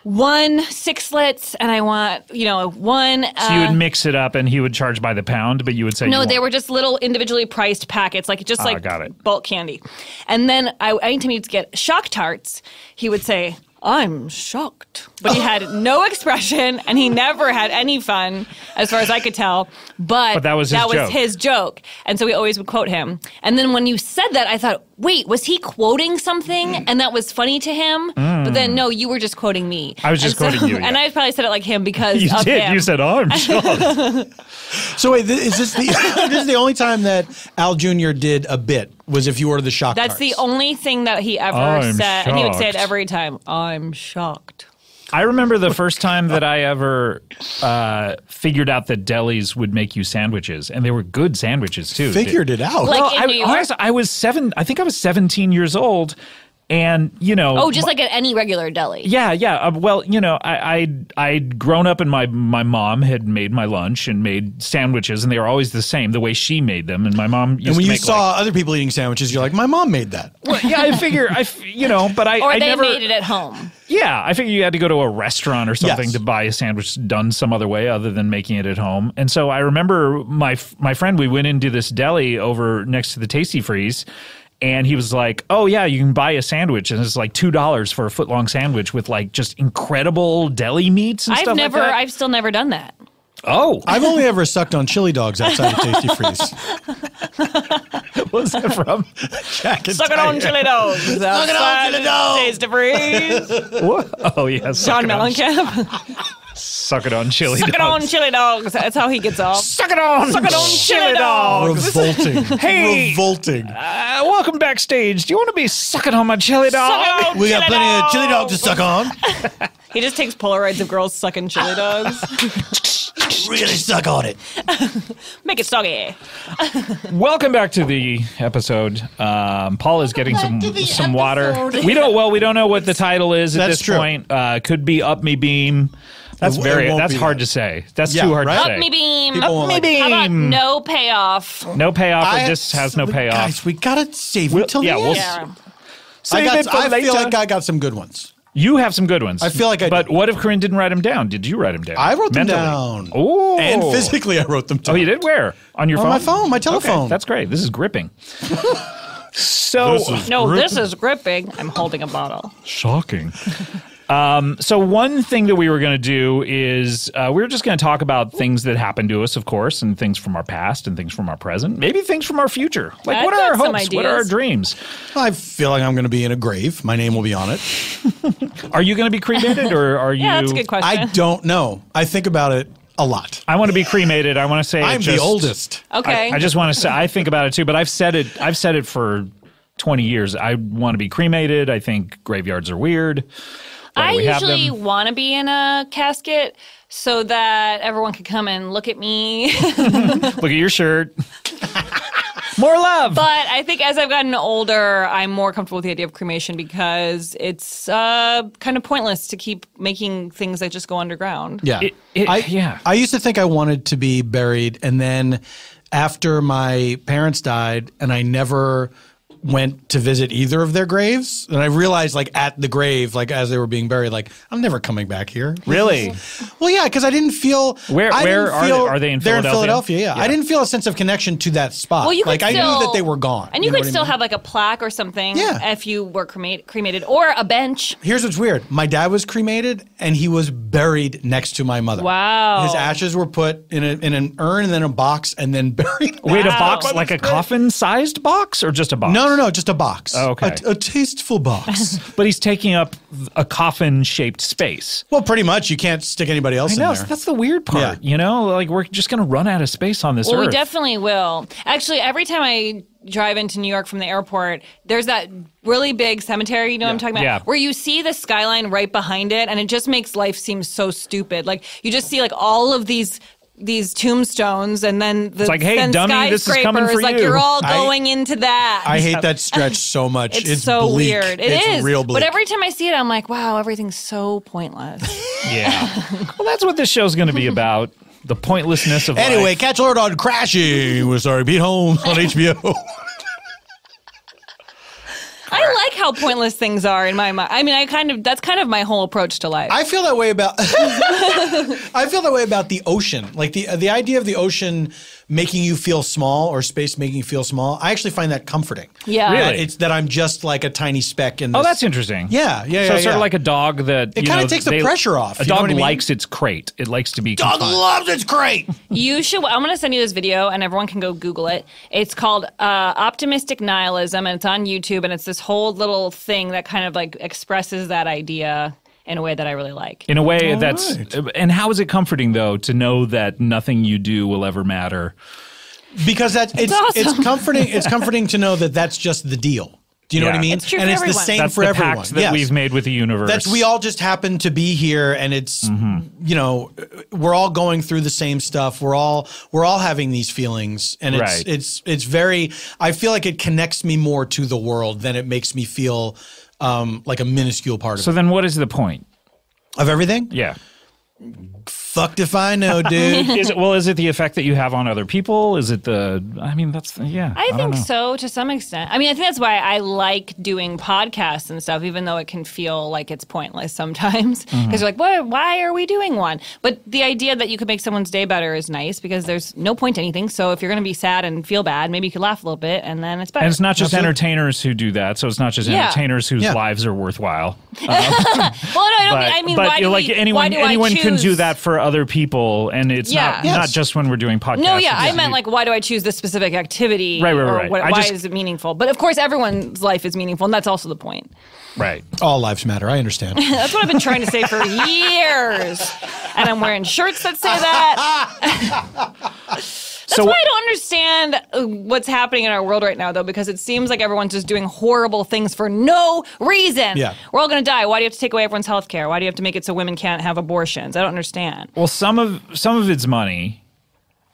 one sixlets, and I want you know one. So you uh, would mix it up, and he would charge by the pound, but you would say no, they were just little individually priced packets, like just Ah, like got it. bulk candy. And then I, anytime he'd get shock tarts, he would say, I'm shocked. But he had no expression and he never had any fun, as far as I could tell. But, But that was his that joke. was his joke. And so we always would quote him. And then when you said that, I thought, wait, was he quoting something mm. and that was funny to him? But then mm. no, you were just quoting me. I was just And so- quoting you, yeah. And I probably said it like him because You of did. him. You said, "Oh, I'm shocked." So wait, is this the this is the only time that Al Jr. did a bit? Was if you were the shock. That's the cards. only thing that he ever I'm said. And he would say it shocked. every time. I'm shocked. I remember the first time that I ever uh, figured out that delis would make you sandwiches, and they were good sandwiches too. figured it out. Like- Well, in I, New York? honestly, I was seven. I think I was seventeen years old, and you know. Oh, just like at any regular deli. Yeah, yeah. Uh, well, you know, I, I'd, I'd grown up and my, my mom had made my lunch and made sandwiches, and they were always the same, the way she made them. And my mom used and when to you make saw other people eating sandwiches, you're like, my mom made that. well, yeah, I figure, i you know, but I, Or I they never, made it at home. yeah, I figure you had to go to a restaurant or something Yes. to buy a sandwich done some other way other than making it at home. And so I remember my my friend, we went into this deli over next to the Tastee Freez. And he was like, "Oh yeah, you can buy a sandwich, and it's like two dollars for a foot long sandwich with like just incredible deli meats and I've stuff never, like that." I've still never done that. oh, I've only ever sucked on chili dogs outside of Tastee Freez. what's that from? Jack and Suck it on chili dogs. Suck it on chili dogs. Taste of freeze. What? Oh yeah, suck John it on, Mellencamp. Suck it on chili. Suck it on chili dogs. That's how he gets off. Suck it on, Suck it on chili dogs. Revolting. Hey. Revolting. Uh, welcome backstage. Do you want to be sucking on my chili dog? Suck it on We got chili plenty of chili dogs to suck on. He just takes Polaroids of girls sucking chili dogs. Really suck on it. Make it soggy. Welcome back to the episode. Um, Paul is getting some to the some water. We don't well, we don't know what the title is at That's this true. point. Uh, could be up me beam. That's very that's hard that. to say. That's Yeah, too hard right? to Up say. me beam. People Up me like beam. How about beam. no payoff? No payoff. I- it just has no payoff. Guys, we gotta save We'll- it till yeah, the we'll end. s- Save I, got, it for I feel like I got some good ones. You have some good ones. I feel like I But do. what if Corinne didn't write them down? Did you write them down? I wrote them Mentally? down. Oh, And physically, I wrote them down. Oh, you did? Where? On your On phone? my phone, my Okay, telephone. that's great. This is gripping. so No, this is gripping. I'm holding a bottle. shocking. Um, so one thing that we were going to do is uh, we were just going to talk about things that happened to us, of course, and things from our past and things from our present, maybe things from our future. Like, I've what are our hopes? What are our dreams? I feel like I'm going to be in a grave. My name will be on it. Are you going to be cremated, or are you? Yeah, that's a good question. I don't know. I think about it a lot. I want to be cremated. I want to say I'm the oldest. okay. I, I just want to say I think about it too, but I've said it. I've said it for twenty years. I want to be cremated. I think graveyards are weird. Why I do we have usually want to be in a casket so that everyone can come and look at me. look at your shirt. More love. but I think as I've gotten older, I'm more comfortable with the idea of cremation because it's uh, kind of pointless to keep making things that just go underground. Yeah. It- it- I, yeah. I used to think I wanted to be buried. And then after my parents died, and I never went to visit either of their graves, and I realized, like, at the grave, like, as they were being buried, like, I'm never coming back here. really? Well, yeah, because I didn't feel. Where- I where didn't are they- are they in They're in Philadelphia? Philadelphia. Yeah. Yeah. I didn't feel a sense of connection to that spot. Well, you could like I knew that they were gone. and you, know could what I still mean? have like a plaque or something. Yeah. if you were cremate, cremated, or a bench. Here's what's weird. My dad was cremated, and he was buried next to my mother. Wow. His ashes were put in a, in an urn and then a box and then buried. Wait, a box like a coffin-sized box, or just a box? No, no, no, just a box. Oh, okay. A, a tasteful box. But he's taking up a coffin-shaped space. well, pretty much. You can't stick anybody else I in know there. that's the weird part. Yeah. You know, like we're just going to run out of space on this Well, earth. we definitely will. Actually, every time I drive into New York from the airport, there's that really big cemetery, you know what I'm talking about? Yeah. Where you see the skyline right behind it and it just makes life seem so stupid. Like you just see like all of these these tombstones and then the like, hey, then dummy, this is coming skyscrapers, for like you. you're all I- going into that. I hate that stretch so much. it's, It's, so bleak. weird. It it's is, real bleak. But every time I see it, I'm like, wow, everything's so pointless. yeah. well, that's what this show's going to be about. The pointlessness of anyway, life. catch alert on crashing. We're Sorry Pete Holmes on HBO. I like how pointless things are in my mind. I mean, I kind of that's kind of my whole approach to life. I feel that way about. I feel that way about the ocean. Like the the idea of the ocean making you feel small or space making you feel small, I actually find that comforting. Yeah. Really? That It's that I'm just like a tiny speck in. Oh, that's interesting. Yeah, yeah, So yeah, it's sort yeah. of like a dog that It kinda know, takes the pressure off, A you know dog what I mean? likes its crate. It likes to be Dog confined. loves its crate. You should. I'm going to send you this video, and everyone can go Google it. It's called uh, "Optimistic Nihilism," and it's on YouTube. And it's this whole little thing that kind of like expresses that idea in a way that I really like. in a way All that's right. and how is it comforting though to know that nothing you do will ever matter because that's it's it's, comforting. It's comforting to know that that's just the deal. Do you know what I mean? It's true and for it's the same that's for the everyone. pact that Yes. we've made with the universe That's we all just happen to be here, and it's mm-hmm. you know we're all going through the same stuff. We're all we're all having these feelings, and it's Right. it's it's very. I feel like it connects me more to the world than it makes me feel um, like a minuscule part of so of then what is the point. Of everything, yeah fucked if I know, dude. is it well is it the effect that you have on other people is it the i mean that's yeah I don't think so to some extent. I mean, I think that's why I like doing podcasts and stuff, even though it can feel like it's pointless sometimes. Because Mm-hmm. you're like, what, why are we doing one? But the idea that you could make someone's day better is nice because there's no point to anything. So if you're going to be sad and feel bad, maybe you could laugh a little bit and then it's better. and it's not just Absolutely. entertainers who do that so it's not just Yeah. entertainers whose Yeah. lives are worthwhile well, no, I don't but, mean, I mean, but why do like we, anyone why do anyone I can do that for other people and it's Yeah. not Yes. not just when we're doing podcasts No, yeah, I meant like, why do I choose this specific activity? Right, right, or right. What, I why just- is it meaningful? But of course, everyone's life is meaningful, and that's also the point. right all lives matter. I understand. That's what I've been trying to say for years, and I'm wearing shirts that say that. That's so why I don't understand uh, what's happening in our world right now, though, because it seems like everyone's just doing horrible things for no reason. Yeah. We're all going to die. Why do you have to take away everyone's health care? Why do you have to make it so women can't have abortions? I don't understand. Well, some of some of it's money,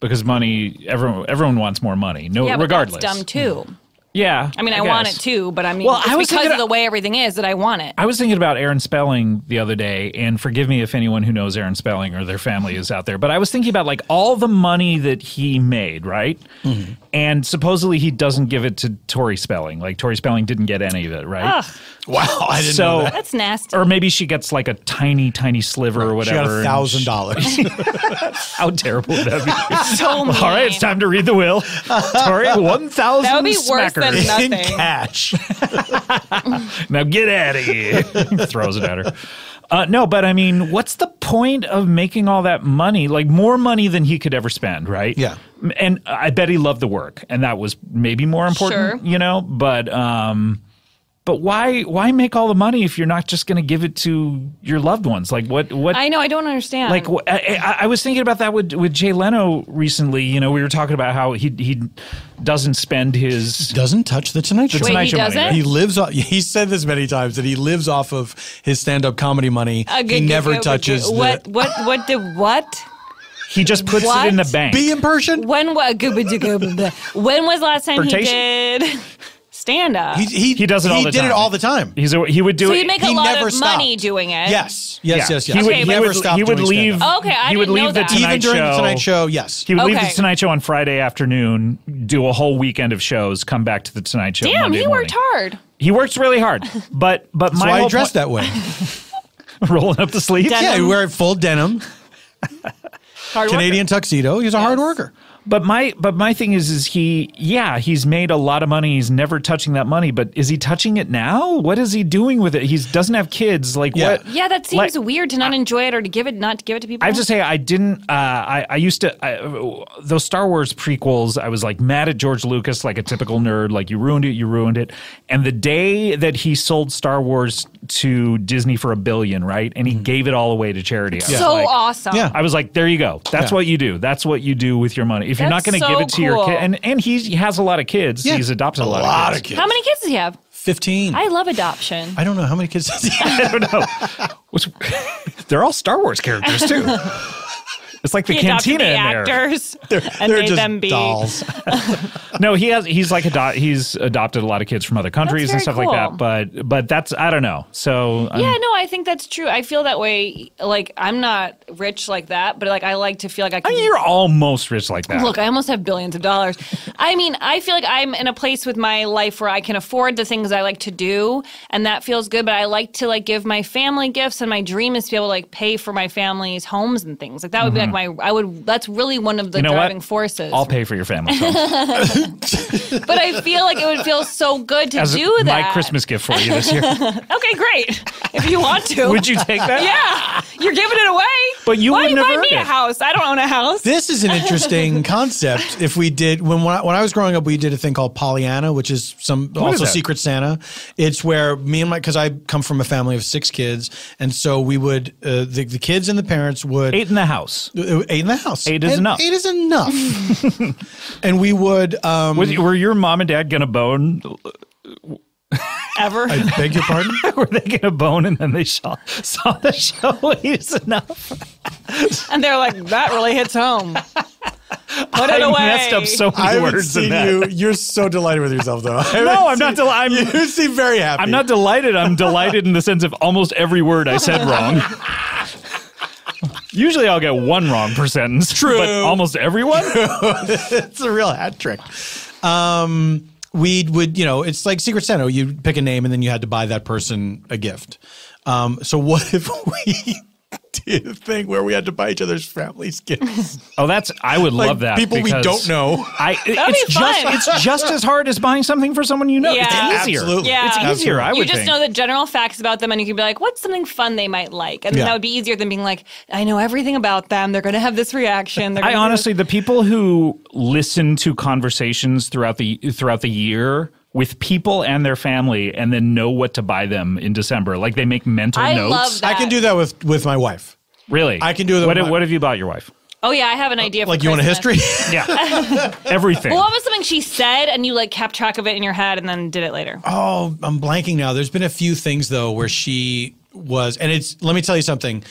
because money everyone everyone wants more money. No, Yeah, regardless. dumb too. Yeah, I mean, I, want it too, but I mean, Well, it's I was because of the way everything is that I want it. I was thinking about Aaron Spelling the other day, and forgive me if anyone who knows Aaron Spelling or their family is out there, but I was thinking about like all the money that he made, right? Mm-hmm. And supposedly he doesn't give it to Tori Spelling. Like Tori Spelling didn't get any of it, right? Ugh, wow, I didn't so, know that. that's nasty. or maybe she gets like a tiny, tiny sliver or She whatever. got a $1,000. How terrible would that be? so mean. All right, it's time to read the will. Tori, one thousand. That would be worse than nothing. in cash. Now get out of here. Throws it at her. Uh, no, but I mean, what's the point of making all that money? Like more money than he could ever spend, right? Yeah. And I bet he loved the work, and that was maybe more important, Sure. you know. But um, but why why make all the money if you're not just going to give it to your loved ones? Like what what I know. I don't understand. like I, I- I was thinking about that with with Jay Leno recently. You know, we were talking about how he he doesn't spend his Doesn't touch the Tonight Show. the Wait, Tonight he Show doesn't? right? He lives on. He said this many times that he lives off of his stand-up comedy money. Uh, he good, good, never good, touches good. the. what what what did what He just puts it in the bank. Be in Persian. when wa- when was last time he did stand up? He, he, He does it all he the did time. it all the time. He's a, he would do so it. he'd make he a lot never of money stopped. doing it. Yes, yes, Yeah. yes, yes. He would, Okay, he but- never would, stopped he would doing leave. stand-up. Okay, I he would didn't know leave the that. Tonight even during Show. the Tonight Show. Yes, He would leave Okay. the Tonight Show on Friday afternoon, do a whole weekend of shows, come back to the Tonight Show. Damn, Monday he morning. worked hard. He works really hard, but but that's my why whole he dressed point, that way. rolling up the sleeves. Denim. yeah, he wear full denim, Hard Canadian tuxedo. He's a hard worker. But my but my thing is is he yeah he's made a lot of money he's never touching that money but is he touching it now what is he doing with it he doesn't have kids like Yeah. what Yeah, that seems Like, weird to not enjoy it or to give it not to give it to people. I have to say, I didn't. Uh, I, I used to I, those Star Wars prequels. I was like mad at George Lucas, like a typical nerd. Like you ruined it, you ruined it. And the day that he sold Star Wars to Disney for a billion, right, and he mm-hmm. gave it all away to charity. I was so like- awesome. Yeah. I was like, there you go. That's Yeah. what you do. That's what you do with your money. If you're not going to give it to your kid, and and he's, he has a lot of kids. Yeah. He's adopted a, a lot, lot of of kids. kids. How many kids does he have? Fifteen. I love adoption. I don't know how many kids. does he have? I don't know. What's, they're all Star Wars characters too. It's like the He cantina the in there. actors and They're made just them be. dolls. No, he has. He's like ado- he's adopted a lot of kids from other countries and stuff very like that. But but that's I don't know. So um, Yeah, no, I think that's true. I feel that way. Like I'm not rich like that, but like I like to feel like I Can, I mean, you're almost rich like that. Look, I almost have billions of dollars. I mean, I feel like I'm in a place with my life where I can afford the things I like to do, and that feels good. But I like to like give my family gifts, and my dream is to be able to like pay for my family's homes and things. Like that would be like like my. I would. That's really one of the You know driving what? forces. I'll pay for your family but I feel like it would feel so good to as do that. my Christmas gift for you this year. Okay, great. If you want to. Would you take that? Yeah, you're giving it away. But you Why wouldn't you have buy earned me a house? I don't own a house. This is an interesting concept. If we did when when I, when I was growing up, we did a thing called Pollyanna, which is some is also that? Secret Santa. It's where me and my because I come from a family of six kids, and so we would uh, the the kids and the parents would Eight in the house. Eight in the house. Eight is And enough. Eight is enough. and we would. Um, Was, were your mom and dad gonna bone? Ever? I beg your pardon. Were they gonna bone and then they saw, saw the show? It's enough. and they're like, that really hits home. Put it I away. messed up so many haven't words in seen that. you. You're so delighted with yourself, though. No, I'm not. Del- I'm. You seem very happy. I'm not delighted. I'm delighted in the sense of almost every word I said wrong. Usually I'll get one wrong per sentence. True. But almost everyone? it's a real hat trick. Um, we would, you know, it's like Secret Santa. You pick a name and then you had to buy that person a gift. Um, so what if we thing where we had to buy each other's families gifts? Oh, that's I would Like love that. people we don't know. I That'd it's be just it's just as hard as buying something for someone you know. Yeah. It's easier. Absolutely. Yeah. It's easier, I would you just think. know the general facts about them, and you can be like, "What's something fun they might like?" And then Yeah. that would be easier than being like, "I know everything about them. They're going to have this reaction." They're I gonna honestly, the people who listen to conversations throughout the throughout the year with people and their family, and then know what to buy them in December, like they make mental I notes. love that. I can do that with with my wife. Really, I can do that What, with my- what have you bought your wife? Oh yeah, I have an uh, idea. for Like you want a history? Yeah, everything. Well, what was something she said, and you like kept track of it in your head, and then did it later? Oh, I'm blanking now. There's been a few things though where she was, and it's. Let me tell you something.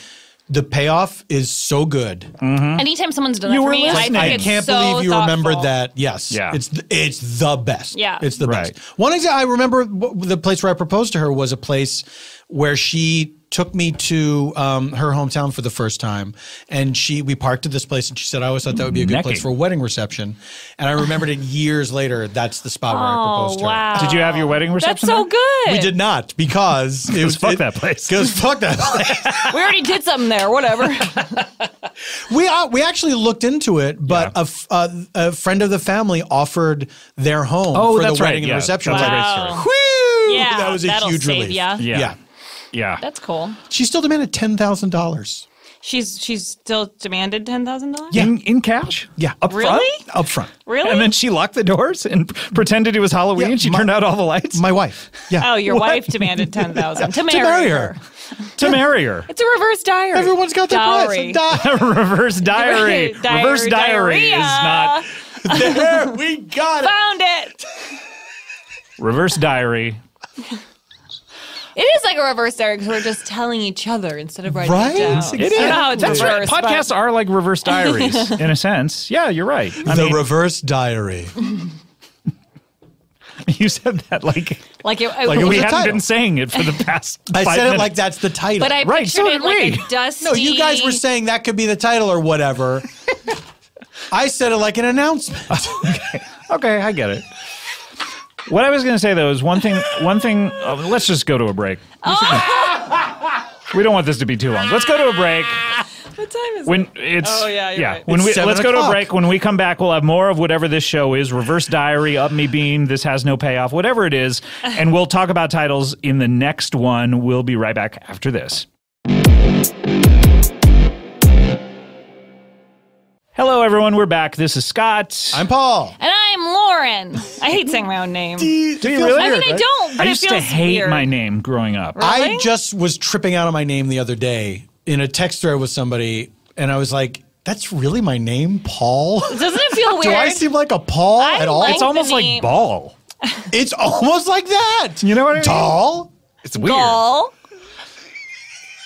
The payoff is so good. Mm-hmm. Anytime someone's done You that for were me, I listening. think I it's can't so believe you thoughtful. remembered that. Yes. Yeah. It's th- it's the best. Yeah. It's the Right. best. One example I remember the place where I proposed to her was a place where she took me to um, her hometown for the first time, and she we parked at this place, and she said I always thought that would be a good place for a wedding reception, and I remembered it years later. That's the spot where I Oh proposed to her. wow! Did you have your wedding That's reception? so there? good. We did not because it was fuck it- that place. Because fuck that place. We already did something there. Whatever. We uh, we actually looked into it, but Yeah. a, f- uh, a friend of the family offered their home Oh, for that's the right. wedding and Yeah, reception. that's I was a great Wow. story. Whew! Yeah, that was a that'll huge save relief. ya. Yeah. Yeah. Yeah. That's cool. She still demanded ten thousand dollars. She's she's still demanded ten thousand dollars. In, in cash? Yeah, Up Really? front? up front. Really? And then she locked the doors and pretended it was Halloween. Yeah, she my- turned out all the lights My wife. Yeah. oh, your wife demanded ten thousand to marry, to marry her. her. to marry her. It's a reverse diary. Everyone's got their dowry. price. Di- Reverse diary. Diary- Reverse diary is not. there, we got it. Found it. Reverse diary. It is like a reverse diary because we're just telling each other instead of writing Right? it down. It I don't know how it's That's right. reverse. Podcasts are like reverse diaries in a sense. Yeah, you're right. I the mean, reverse diary. you said that like, like it, Like it we was a hadn't title. been saying it for the past. I five said minutes. like that's the title. but I Right, pictured so it did like a dusty. no, you guys were saying that could be the title or whatever. I said it like an announcement. Okay, I get it. What I was going to say though is one thing. One thing. uh, let's just go to a break. We don't want this to be too long. Let's go to a break. What time is When it? it's Oh, yeah, you're right. When It's we seven let's go to a o'clock. break. When we come back, we'll have more of whatever this show is: reverse diary, up me beam, this has no payoff, whatever it is, and we'll talk about titles in the next one. We'll be right back after this. Hello, everyone. We're back. This is Scott. I'm Paul. And I'm Lauren. I hate saying my own name. Do you really? I mean, I don't, but I it used to hate weird. my name growing up. Really? I just was tripping out on my name the other day in a text thread with somebody, and I was like, "That's really my name, Paul." Doesn't it feel weird? Do I seem like a Paul I at all? like It's almost like name- ball. it's almost like that. You know what I mean? Tall. It's weird. Gall?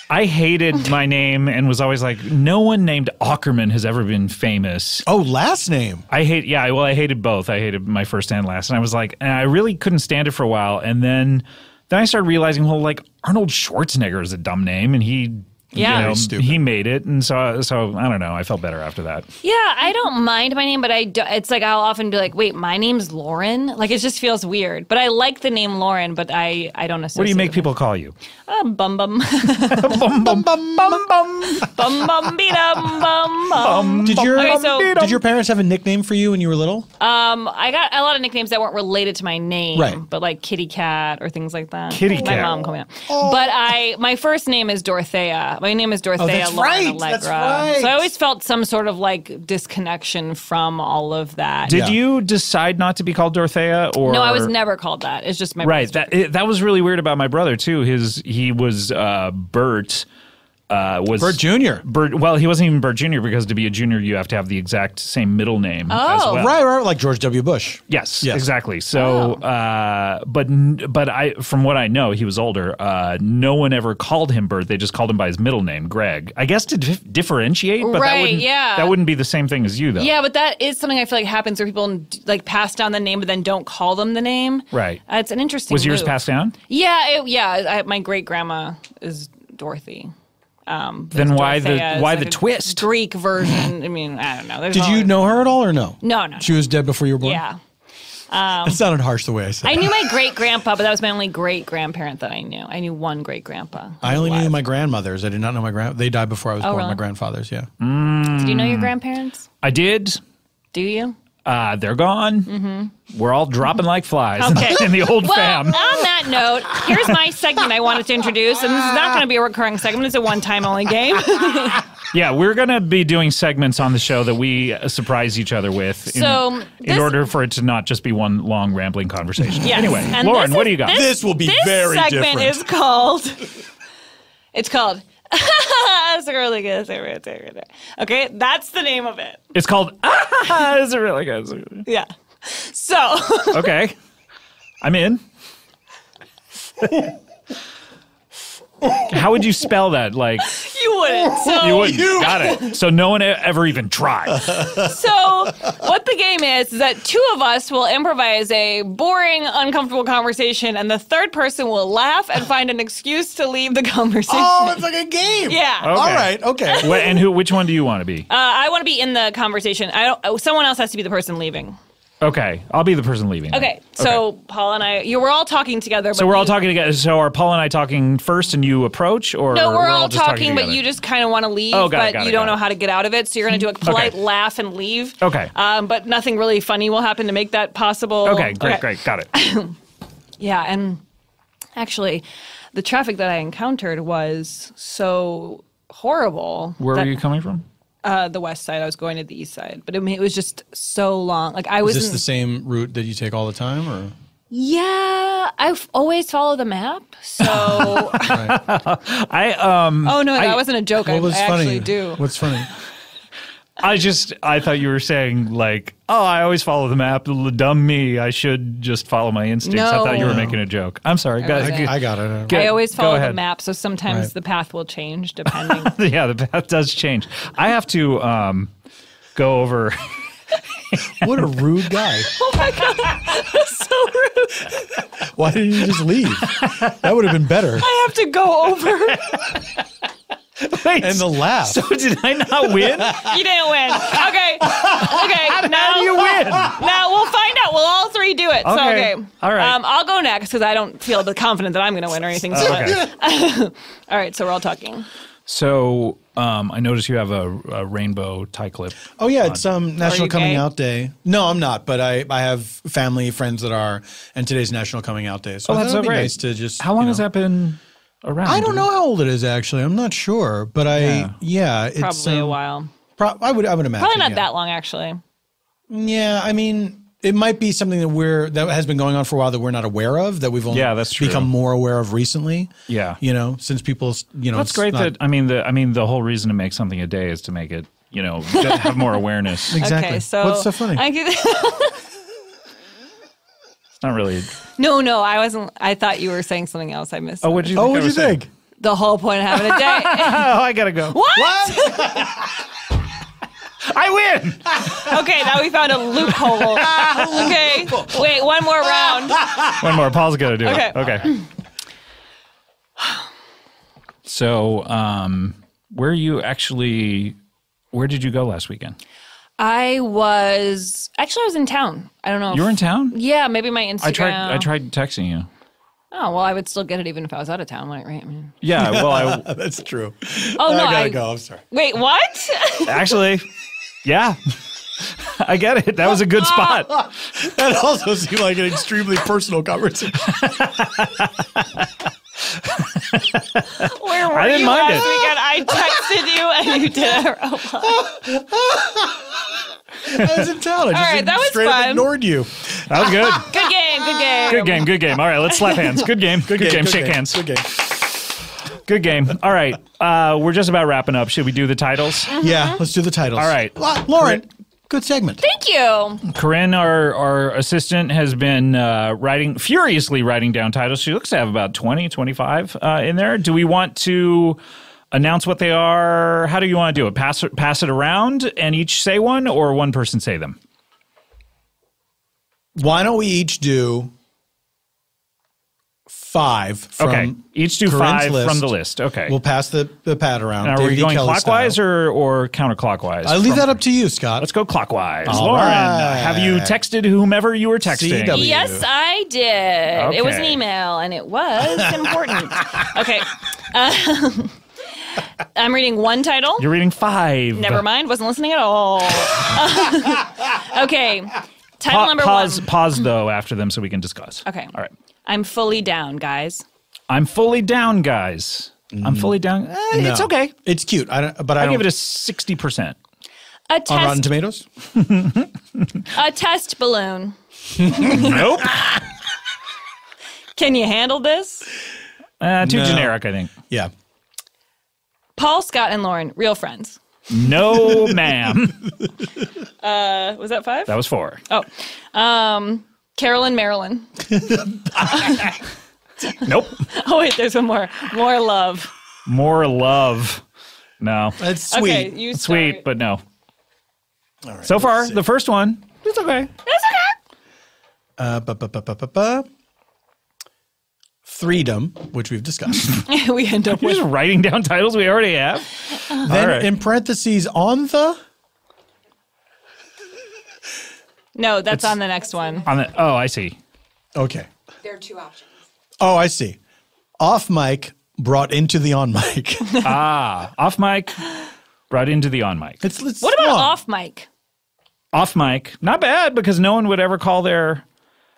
I hated my name and was always like, no one named Aukerman has ever been famous. Oh, last name. I hate, yeah, well, I hated both. I hated my first and last. And I was like, and I really couldn't stand it for a while. And then, then I started realizing, well, like Arnold Schwarzenegger is a dumb name and he Yeah. you know, he made it, and so so I don't know. I felt better after that. Yeah, I don't mind my name, but I do, it's like I'll often be like, "Wait, my name's Lauren." Like it just feels weird. But I like the name Lauren, but I I don't associate. What do you make it people call you? with- Uh, bum bum bum bum bum bum bum. bum bum be dum bum bum. Did your Okay, so- did your parents have a nickname for you when you were little? Um, I got a lot of nicknames that weren't related to my name, Right. but like Kitty Cat or things like that. Kitty My Cat. mom called me that. But I, my first name is Dorothea. My name is Dorothea Oh, that's Lauren right. Allegra. That's right. So I always felt some sort of like disconnection from all of that. Did Yeah. you decide not to be called Dorothea, or No, I was never called that. It's just my Right. That it, that was really weird about my brother too. His he was uh, Bert. Uh, was Bert Jr.. Bert. Well, he wasn't even Bert Jr. because to be a junior, you have to have the exact same middle name. as Oh. well. Right, right, like George W. Bush. Yes, Yes. exactly. So, uh, but but I, from what I know, he was older. Uh, no one ever called him Bert. They just called him by his middle name, Greg. I guess to dif- differentiate, but that Right, wouldn't. yeah. that wouldn't be the same thing as you, though. Yeah, but that is something I feel like happens where people like pass down the name but then don't call them the name. Right. Uh, it's an interesting. Was yours move. passed down? Yeah, it, yeah. I, my great grandma is Dorothy. Um, Then why the- Dorothea is why like the a twist? Greek version. I mean, I don't know. There's Did all- you know her at all or no? No, no. She was dead before you were born. Yeah. It sounded harsh the way I said. I it. knew my great grandpa, but that was my only great grandparent that I knew. I knew one great grandpa. I only knew my grandmothers. I did not know my grand. They died before I was Oh, born. really? My grandfathers. Yeah. Did you know Mm. your grandparents? I did. Do you? Uh, they're gone. We're all dropping like flies Mm-hmm. Okay. in the old Well, fam. on that note, here's my segment I wanted to introduce, and this is not going to be a recurring segment. It's a one-time only game. Yeah, we're going to be doing segments on the show that we uh, surprise each other with in, So, in order for it to not just be one long rambling conversation. Yes. Anyway, And Lauren, this what is- do you got? This will be very funny. this very segment different. is called. It's called. It's really good. Okay, that's the name of it. It's called Ah, is it really good? Yeah. So Okay. I'm in. How would you spell that? Like you wouldn't. So you wouldn't. Got it. So no one e- ever even tried. So, what the game is is that two of us will improvise a boring, uncomfortable conversation, and the third person will laugh and find an excuse to leave the conversation. Oh, it's like a game. yeah. Okay. All right. Okay. What, and who? Which one do you want to be? Uh, I want to be in the conversation. I don't. Someone else has to be the person leaving. Okay, I'll be the person leaving. Okay. So Paul and I, you were all talking together. So we're all you- talking together. So are Paul and I talking first, and you approach, or No, we're, all, just talking, but you just kind of want to leave, Oh, got it, but you don't know it. how to get out of it. So you're going to do a polite Okay. laugh and leave. Okay. Um, but nothing really funny will happen to make that possible. Okay, great, great, got it. Yeah, and actually, the traffic that I encountered was so horrible. Where were you coming from? Uh, the west side. I was going to the east side, but I mean, it was just so long. Like I was. Is was. this the same route that you take all the time, or yeah, I always follow the map. So, oh I um, Oh no, that I- wasn't a joke. I, what was I funny? actually do. What's funny? I just I thought you were saying like, oh, I always follow the map. L- Dumb me. I should just follow my instincts. I thought you were No. making a joke. I'm sorry. Go- wasn't. go- I got it. Good. I always follow the map, so sometimes Right. the path will change depending. yeah, the path does change. I have to um, go over. What a rude guy. oh my god, That's so rude! Why didn't you just leave? That would have been better. I have to go over. Wait, And the laugh. so did I not win? You didn't win. Okay. Okay. now, How do you win? Now we'll find out. We'll all three do it. So Okay. okay. All right. Um, I'll go next because I don't feel the confident that I'm going to win or anything. So Okay. all right. So we're all talking. So um, I noticed you have a, a rainbow tie clip. Oh yeah, it's um National Coming gay? Out Day. No, I'm not, but I I have family friends that are, and today's National Coming Out Day. So I thought it'd be nice to just. How long you has that been around? I don't know how old it is actually. I'm not sure, but I Yeah. yeah, it's Probably a um, while. Pro- I would I would imagine Probably not yeah. that long, actually. Yeah, I mean, it might be something that we're that has been going on for a while that we're not aware of that we've only Yeah, that's true. become more aware of recently. Yeah. you know, since people you know That's it's great. not- that I mean the I mean the whole reason to make something a day is to make it you know have more awareness. Exactly. Okay. So what's so funny? I could- not really. no, no, I wasn't. I thought you were saying something else. I missed. Oh, what did you? oh, think I what'd you saying? think? the whole point of having a day. Oh, I gotta go. what? what? I win. Okay, now we found a loophole. Okay, wait, one more round. One more. Paul's gonna do Okay. it. Okay. So, um, where you actually? Where did you go last weekend? I was actually I was in town. I don't know. You were if- in town. Yeah, maybe my Instagram. I tried. I tried texting you. Oh well, I would still get it even if I was out of town, wouldn't it, right? I mean, Yeah. Well, I That's true. oh no, I gotta I, go. I'm sorry. wait, what? actually, yeah. I get it. That was a good spot. That also seemed like an extremely personal conversation. Where were I didn't you mind last it. weekend? I texted you and you did it. I was in town. I just right, that was straight up ignored you. That was good. Good game, good game. Good game. Good game. All right, let's slap hands. Good game. Good, game. Shake hands. Good game. Good game. All right. Uh, we're just about wrapping up. Should we do the titles? Yeah, let's do the titles. All right. La- Lauren, good segment. Thank you. Corinne, our, our assistant, has been uh, writing, furiously writing down titles. She looks to have about 20, 25 uh, in there. Do we want to announce what they are? How do you want to do it? Pass, it- pass it around and each say one, or one person say them? Why don't we each do five from okay. Each do Corinne's five list. from the list. Okay. We'll pass the, the pad around. now, are we going Kelly clockwise style. or, or counterclockwise? I leave from- that up to you, Scott. Let's go clockwise. All Lauren, right. have you texted whomever you were texting? CW. Yes, I did. It was an email and it was important. okay. Um, I'm reading one title. You're reading five. Never mind. Wasn't listening at all. okay. Title Pa- number pause, one. pause though after them so we can discuss. Okay. All right. I'm fully down, guys. I'm fully down, guys. I'm fully down. Eh, It's okay. It's cute. I don't, but I, I don't. give it a sixty percent. A on Rotten test, Tomatoes. a test balloon. Nope. Can you handle this? Uh, too No. generic, I think. Yeah. Paul, Scott, and Lauren, real friends. No, ma'am. Uh, was that five? That was four. Oh, um, Carolyn, Marilyn. Nope. Oh wait, there's one more. More love. More love. No. It's sweet. Okay, you Sweet, start. but no. All right, So far, see. the first one, it's okay. That's okay. Uh, ba, ba, ba, ba, ba, ba. Threedom, which we've discussed. we end up You're with just writing down titles we already have. then right. in parentheses on the no. That's on the next one. On the oh, I see. okay. There are two options. Oh, I see. Off mic brought into the on mic. Ah, off mic, brought into the on mic. It's, it's What about long. off mic? Off mic, not bad because no one would ever call their,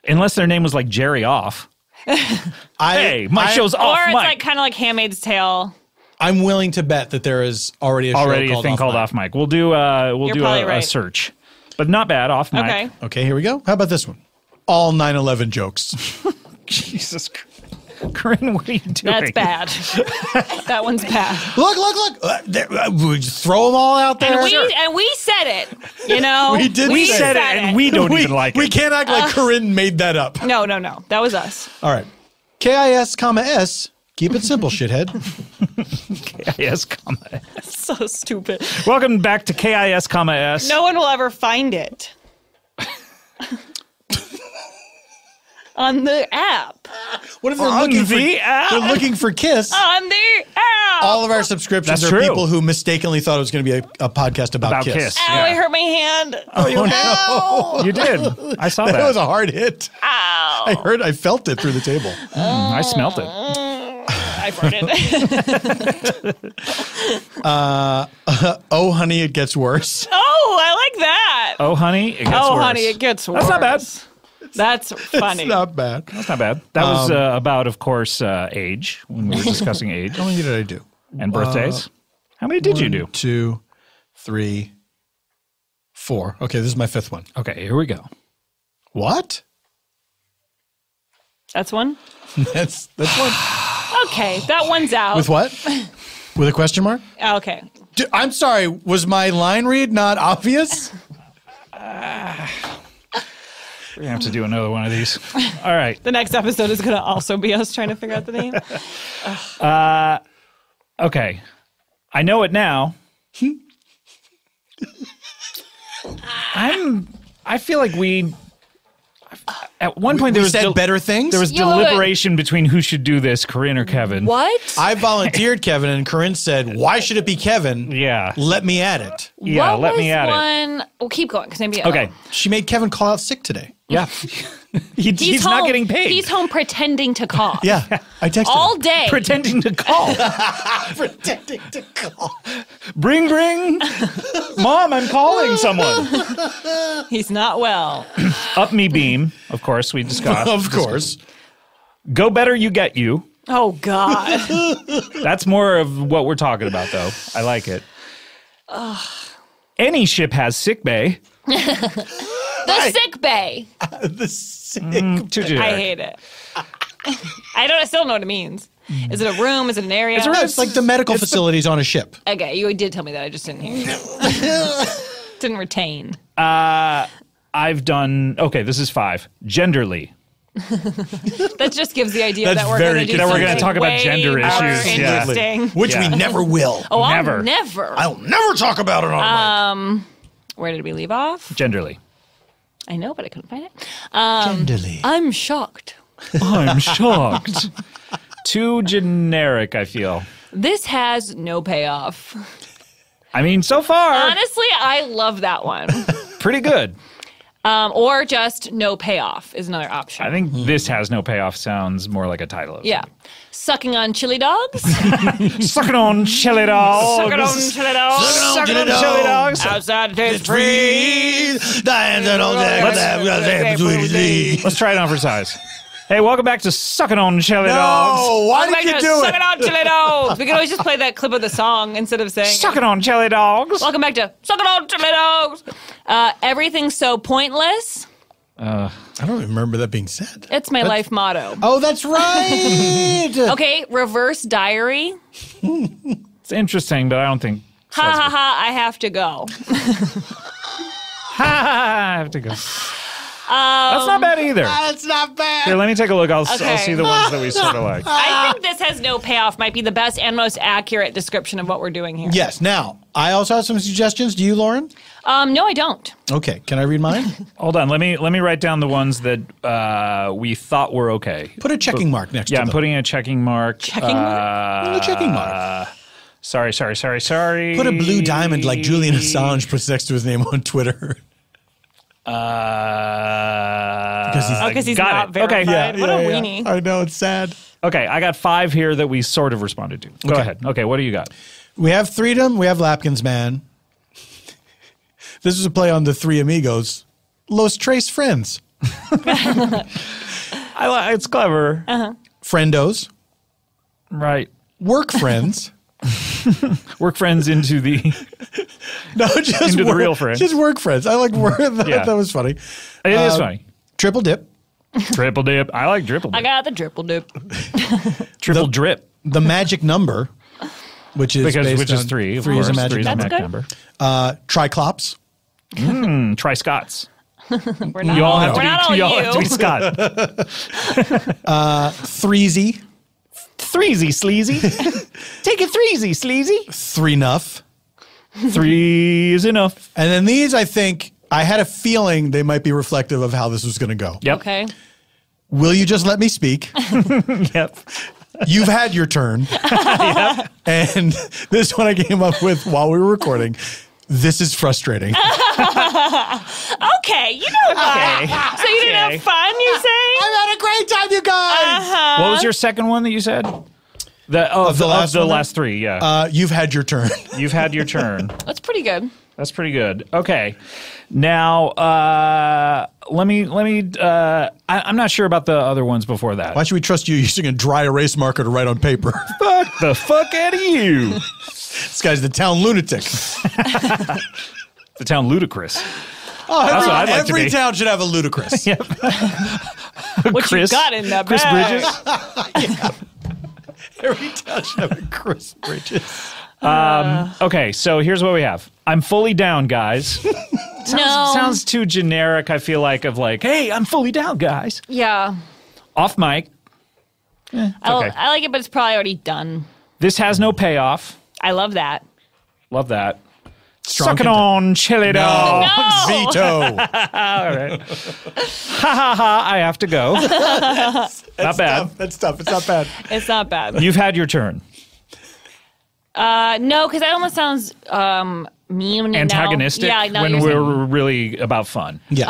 unless their name was like Jerry Off. I, Hey, my I- show's off Or it's mic. like kind of like Handmaid's Tale. I'm willing to bet that there is already a show Already a called thing off called mic. off mic. We'll do uh we'll You're do probably a, a right. search, but not bad off mic. Okay. Okay, here we go. How about this one? All 9/11 jokes. Jesus, Christ. Corinne, what are you doing? That's bad. that one's bad. look, look, look! Uh, there, uh, we just throw them all out there. And we and we said it. You know. We did We say said it, and we don't we, even like it. we it. can't act like Corinne made that up. No, no, no. That was us. All right. KIS, comma S. Keep it simple, shithead. KIS, comma. So stupid. Welcome back to KIS, comma S. No one will ever find it. On the app. What if they're On looking for the app. they're looking for Kiss? On the app. All of our subscriptions That's are true. people who mistakenly thought it was going to be a, a podcast about, About Kiss. Kiss. Ow, Yeah. I hurt my hand. Oh, no. You did. I saw That that. was a hard hit. Ow. I heard, I felt it through the table. Mm, I smelt it. I farted. Oh, honey, it gets worse. oh, I like that. Oh, honey, it gets oh, worse. honey, it gets worse. That's not bad. That's funny. It's not bad. That's not bad. That was uh, about, of course, uh, age when we were discussing age How many did I do? and birthdays. How many did you do? Two, three, four. Okay, this is my fifth one. Okay, here we go. What? That's one. That's that's one. Okay, that one's out. With what? With a question mark? Oh, okay. D- I'm sorry. Was my line read not obvious? Uh. We're gonna have to do another one of these. All right. The next episode is going to also be us trying to figure out the name. Uh, okay. I know it now. I'm I feel like we At one point, we there was said del- better things. There was Yeah, wait, wait. deliberation between who should do this, Corinne or Kevin. What? I volunteered Kevin, and Corinne said, "Why should it be Kevin? Yeah. let me at it." Yeah, what let was me at it. one? Well, keep going because maybe. Okay. Uh, she made Kevin call out sick today. Yeah. He- he's not home- getting paid. He's home pretending to cough. Yeah, I texted All him. day. pretending to call. pretending to call. bring, bring. Mom, I'm calling someone. He's not well. Up me beam, of course, we discussed. Of course. Go better, you get you. Oh God. That's more of what we're talking about, though. I like it. Any ship has sick bay. the sick mm, bay. the sick. Too generic. I hate it. I don't. I still don't know what it means. Mm. Is it a room? Is it an area? No, it's like the medical facilities on a ship. okay, you did tell me that. I just didn't hear. you. didn't retain. Uh, I've done. Okay, this is five. Genderly. That just gives the idea That's that we're going to do That we're gonna talk about gender more issues, yeah. Interesting. Which Yeah. we never will. Oh, I'll Never. never. I'll never talk about it on Um, Where did we leave off? Genderly. I know, but I couldn't find it. Um, Tenderly. I'm shocked. I'm shocked. Too generic, I feel. This has no payoff. I mean, so far, Honestly, I love that one. pretty good. Um, or just no payoff is another option. I think this has no payoff sounds more like a title of yeah. Sucking on chili dogs. something. Suck it on, chili dogs. Suck it on chili dogs. Suck it on, Chili chili dogs. dogs. Outside Tastee Freez. Free. Diane all Let's try it on for size. Hey, welcome back to Sucking on Chili Dogs. No, why Welcome did you back to do Suck it? it on chili dogs. We can always just play that clip of the song instead of saying. Suck it on Chili Dogs. Welcome back to Suck It On Chili Dogs. Uh, everything's so pointless. I don't even remember that being said. It's my life motto. Oh, that's right. Okay, reverse diary. It's interesting, but I don't think. Ha ha ha! I have to go. Ha ha ha! I have to go. That's not bad either. That's not bad. Here, let me take a look. I'll, I'll Okay. see the ones that we sort of like. I think this has no payoff. Might be the best and most accurate description of what we're doing here. Yes. Now, I also have some suggestions. Do you, Lauren? Um, no, I don't. Okay. Can I read mine? Hold on. Let me let me write down the ones that uh, we thought were okay. Put a checking mark next to him. Yeah, to I'm them. putting a checking mark. Checking mark? a checking mark. Sorry, sorry, sorry, sorry. Put a blue diamond like Julian Assange puts next to his name on Twitter. Uh, Because he's- Oh, because he's got not it. verified. Okay. what a weenie. I know it's sad. Okay, I got five here that we sort of responded to. Go Okay. ahead. Okay, what do you got? We have Freedom. We have Lapkins Man. This is a play on the Three Amigos. Los Tres Friends. I li- it's clever. Uh-huh. Friendos. Right. Work friends. Work friends into the. No, just Into the real friends. Just work friends. I like work. That, Yeah. that was funny. It is Uh, funny. Triple dip. Triple dip. I like triple I got the triple dip. Triple the- drip. The magic number, which is Because based which is three. Of Three course. is a magic Three is a number. That's magic good. number. Uh, Triclops. Mm, try Scots. We're not You all all, have to we're be, not all you all have to be you. Scott. Threezy. Threezy sleazy. Take it threezy sleazy. Three enough. Three is enough. And then these, I think, I had a feeling they might be reflective of how this was going to go. Yep. Okay. Will you just let me speak? Yep. You've had your turn. yep. And this one I came up with while we were recording. This is frustrating. Okay, you know that. So you didn't have fun, you say? I've had a great time, you guys. What was your second one that you said? The oh, Of the the, last of the last three. Yeah. Uh, you've had your turn. You've had your turn. That's pretty good. That's pretty good. Okay. Now, uh, let me let me. Uh, I, I'm not sure about the other ones before that. Why should we trust you using a dry erase marker to write on paper? Fuck the fuck out of you. This guy's the town lunatic. the town ludicrous. Oh, every, what I'd like to every be. town should have a ludicrous. What Chris, you got in the Chris bag? Bridges. Every town should have a Chris Bridges. Um, okay, so here's what we have. I'm fully down, guys. No. Sounds too generic. I feel like of like, hey, I'm fully down, guys. Yeah. Off mic. I, eh, okay. I like it, but it's probably already done. This has no payoff. I love that. Love that. strong Suck it on, chili dog. No. Veto. All right. ha ha ha! I have to go. not bad. That's tough. It's not bad. It's not bad. You've had your turn. Uh, no, because that almost sounds um, mean. now. Antagonistic Yeah, now when we're saying- really about fun. Yes.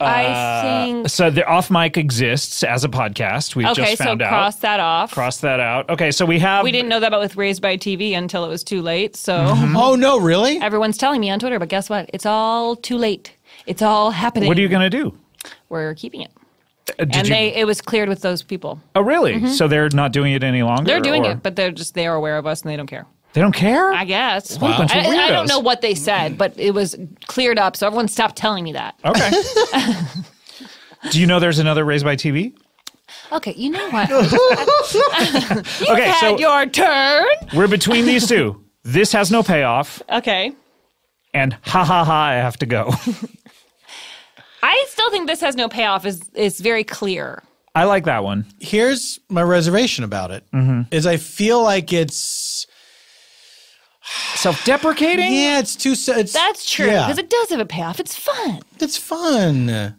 I think. So the off mic exists as a podcast. We've Okay, just so found out. cross that off. Cross that out. Okay, so we have. we didn't know that about with Raised by TV until it was too late. So Mm-hmm. oh no, really? everyone's telling me on Twitter, but guess what? It's all too late. It's all happening. What are you going to do? We're keeping it. Uh, Did and you? they it was cleared with those people. oh, really? So they're not doing it any longer. Mm-hmm. They're doing or- it, but they're just they are aware of us and they don't care. They don't care. I guess. What a bunch of I, I don't know what they said, but it was cleared up, so everyone stopped telling me that. Okay. Do you know there's another Raised by TV? Okay, you know what? okay, Had so your turn. we're between these two. This has no payoff, Okay. and ha ha ha! I have to go. I still think this has no payoff. is is very clear. I like that one. Here's my reservation about it. Mm-hmm. Is I feel like it's Self-deprecating. yeah, it's too. s- It's, That's true Yeah, because it does have a payoff. It's fun. it's fun.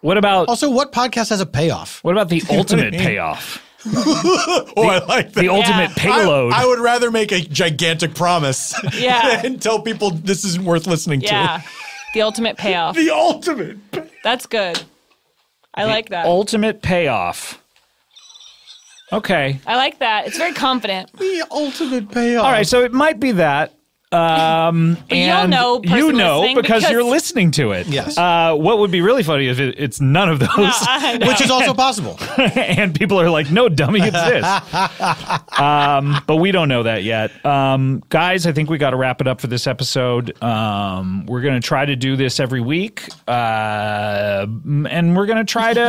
What about Also, what podcast has a payoff? what about the ultimate payoff? Oh, I like that. The ultimate payload. I, I would rather make a gigantic promise. Yeah. and tell people this isn't worth listening to. Yeah. the ultimate payoff. The ultimate. That's good. I like that. ultimate payoff. Okay. I like that. It's very confident. The ultimate payoff. All right. So it might be that. Um, you'll and know, you know because, because- you're listening to it. Yes. Uh, what would be really funny if it, it's none of those, I know. Which is also possible. and people are like, "No, dummy, it's this." um, but we don't know that yet, um, guys. I think we got to wrap it up for this episode. Um, we're gonna try to do this every week, uh, and we're gonna try to.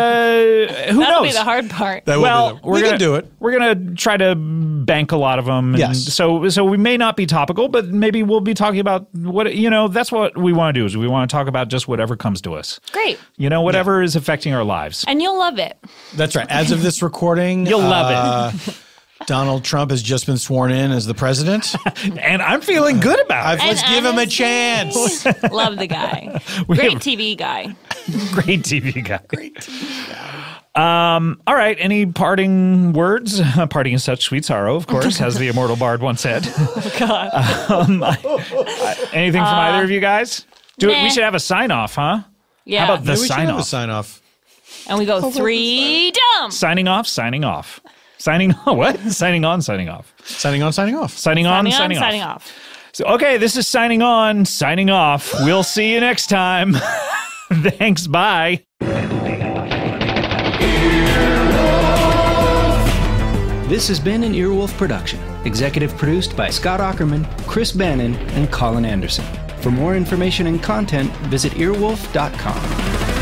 Who That'll knows? be the hard part. That will well, be the- we're we gonna can do it. We're gonna try to bank a lot of them. and Yes. So so we may not be topical, but maybe we'll be talking about what you know. That's what we want to do. Is we want to talk about just whatever comes to us. Great. You know, whatever is affecting our lives. And you'll love it. That's right. As of this recording, You'll love it. Uh, Donald Trump has just been sworn in as the president. And I'm feeling good about I've, it. let's And give him a chance. Love the guy. Great have- TV guy. Great TV guy. Great Um, all right. Any parting words? parting is such sweet sorrow, of course, as the immortal bard once said. Oh God. Um, I- I- anything from either of you guys? Do it. We should have a sign off, huh? Yeah. How about the Maybe sign off? sign off. and we go three dumb. Signing off. Signing off. Signing. What? signing on. Signing off. Signing on, signing off. Signing on. Signing on, Signing, signing off. off. So, okay, this is signing on. Signing off. We'll see you next time. Thanks. Bye. This has been an Earwolf production, executive produced by Scott Aukerman, Chris Bannon, and Colin Anderson. For more information and content, visit earwolf.com.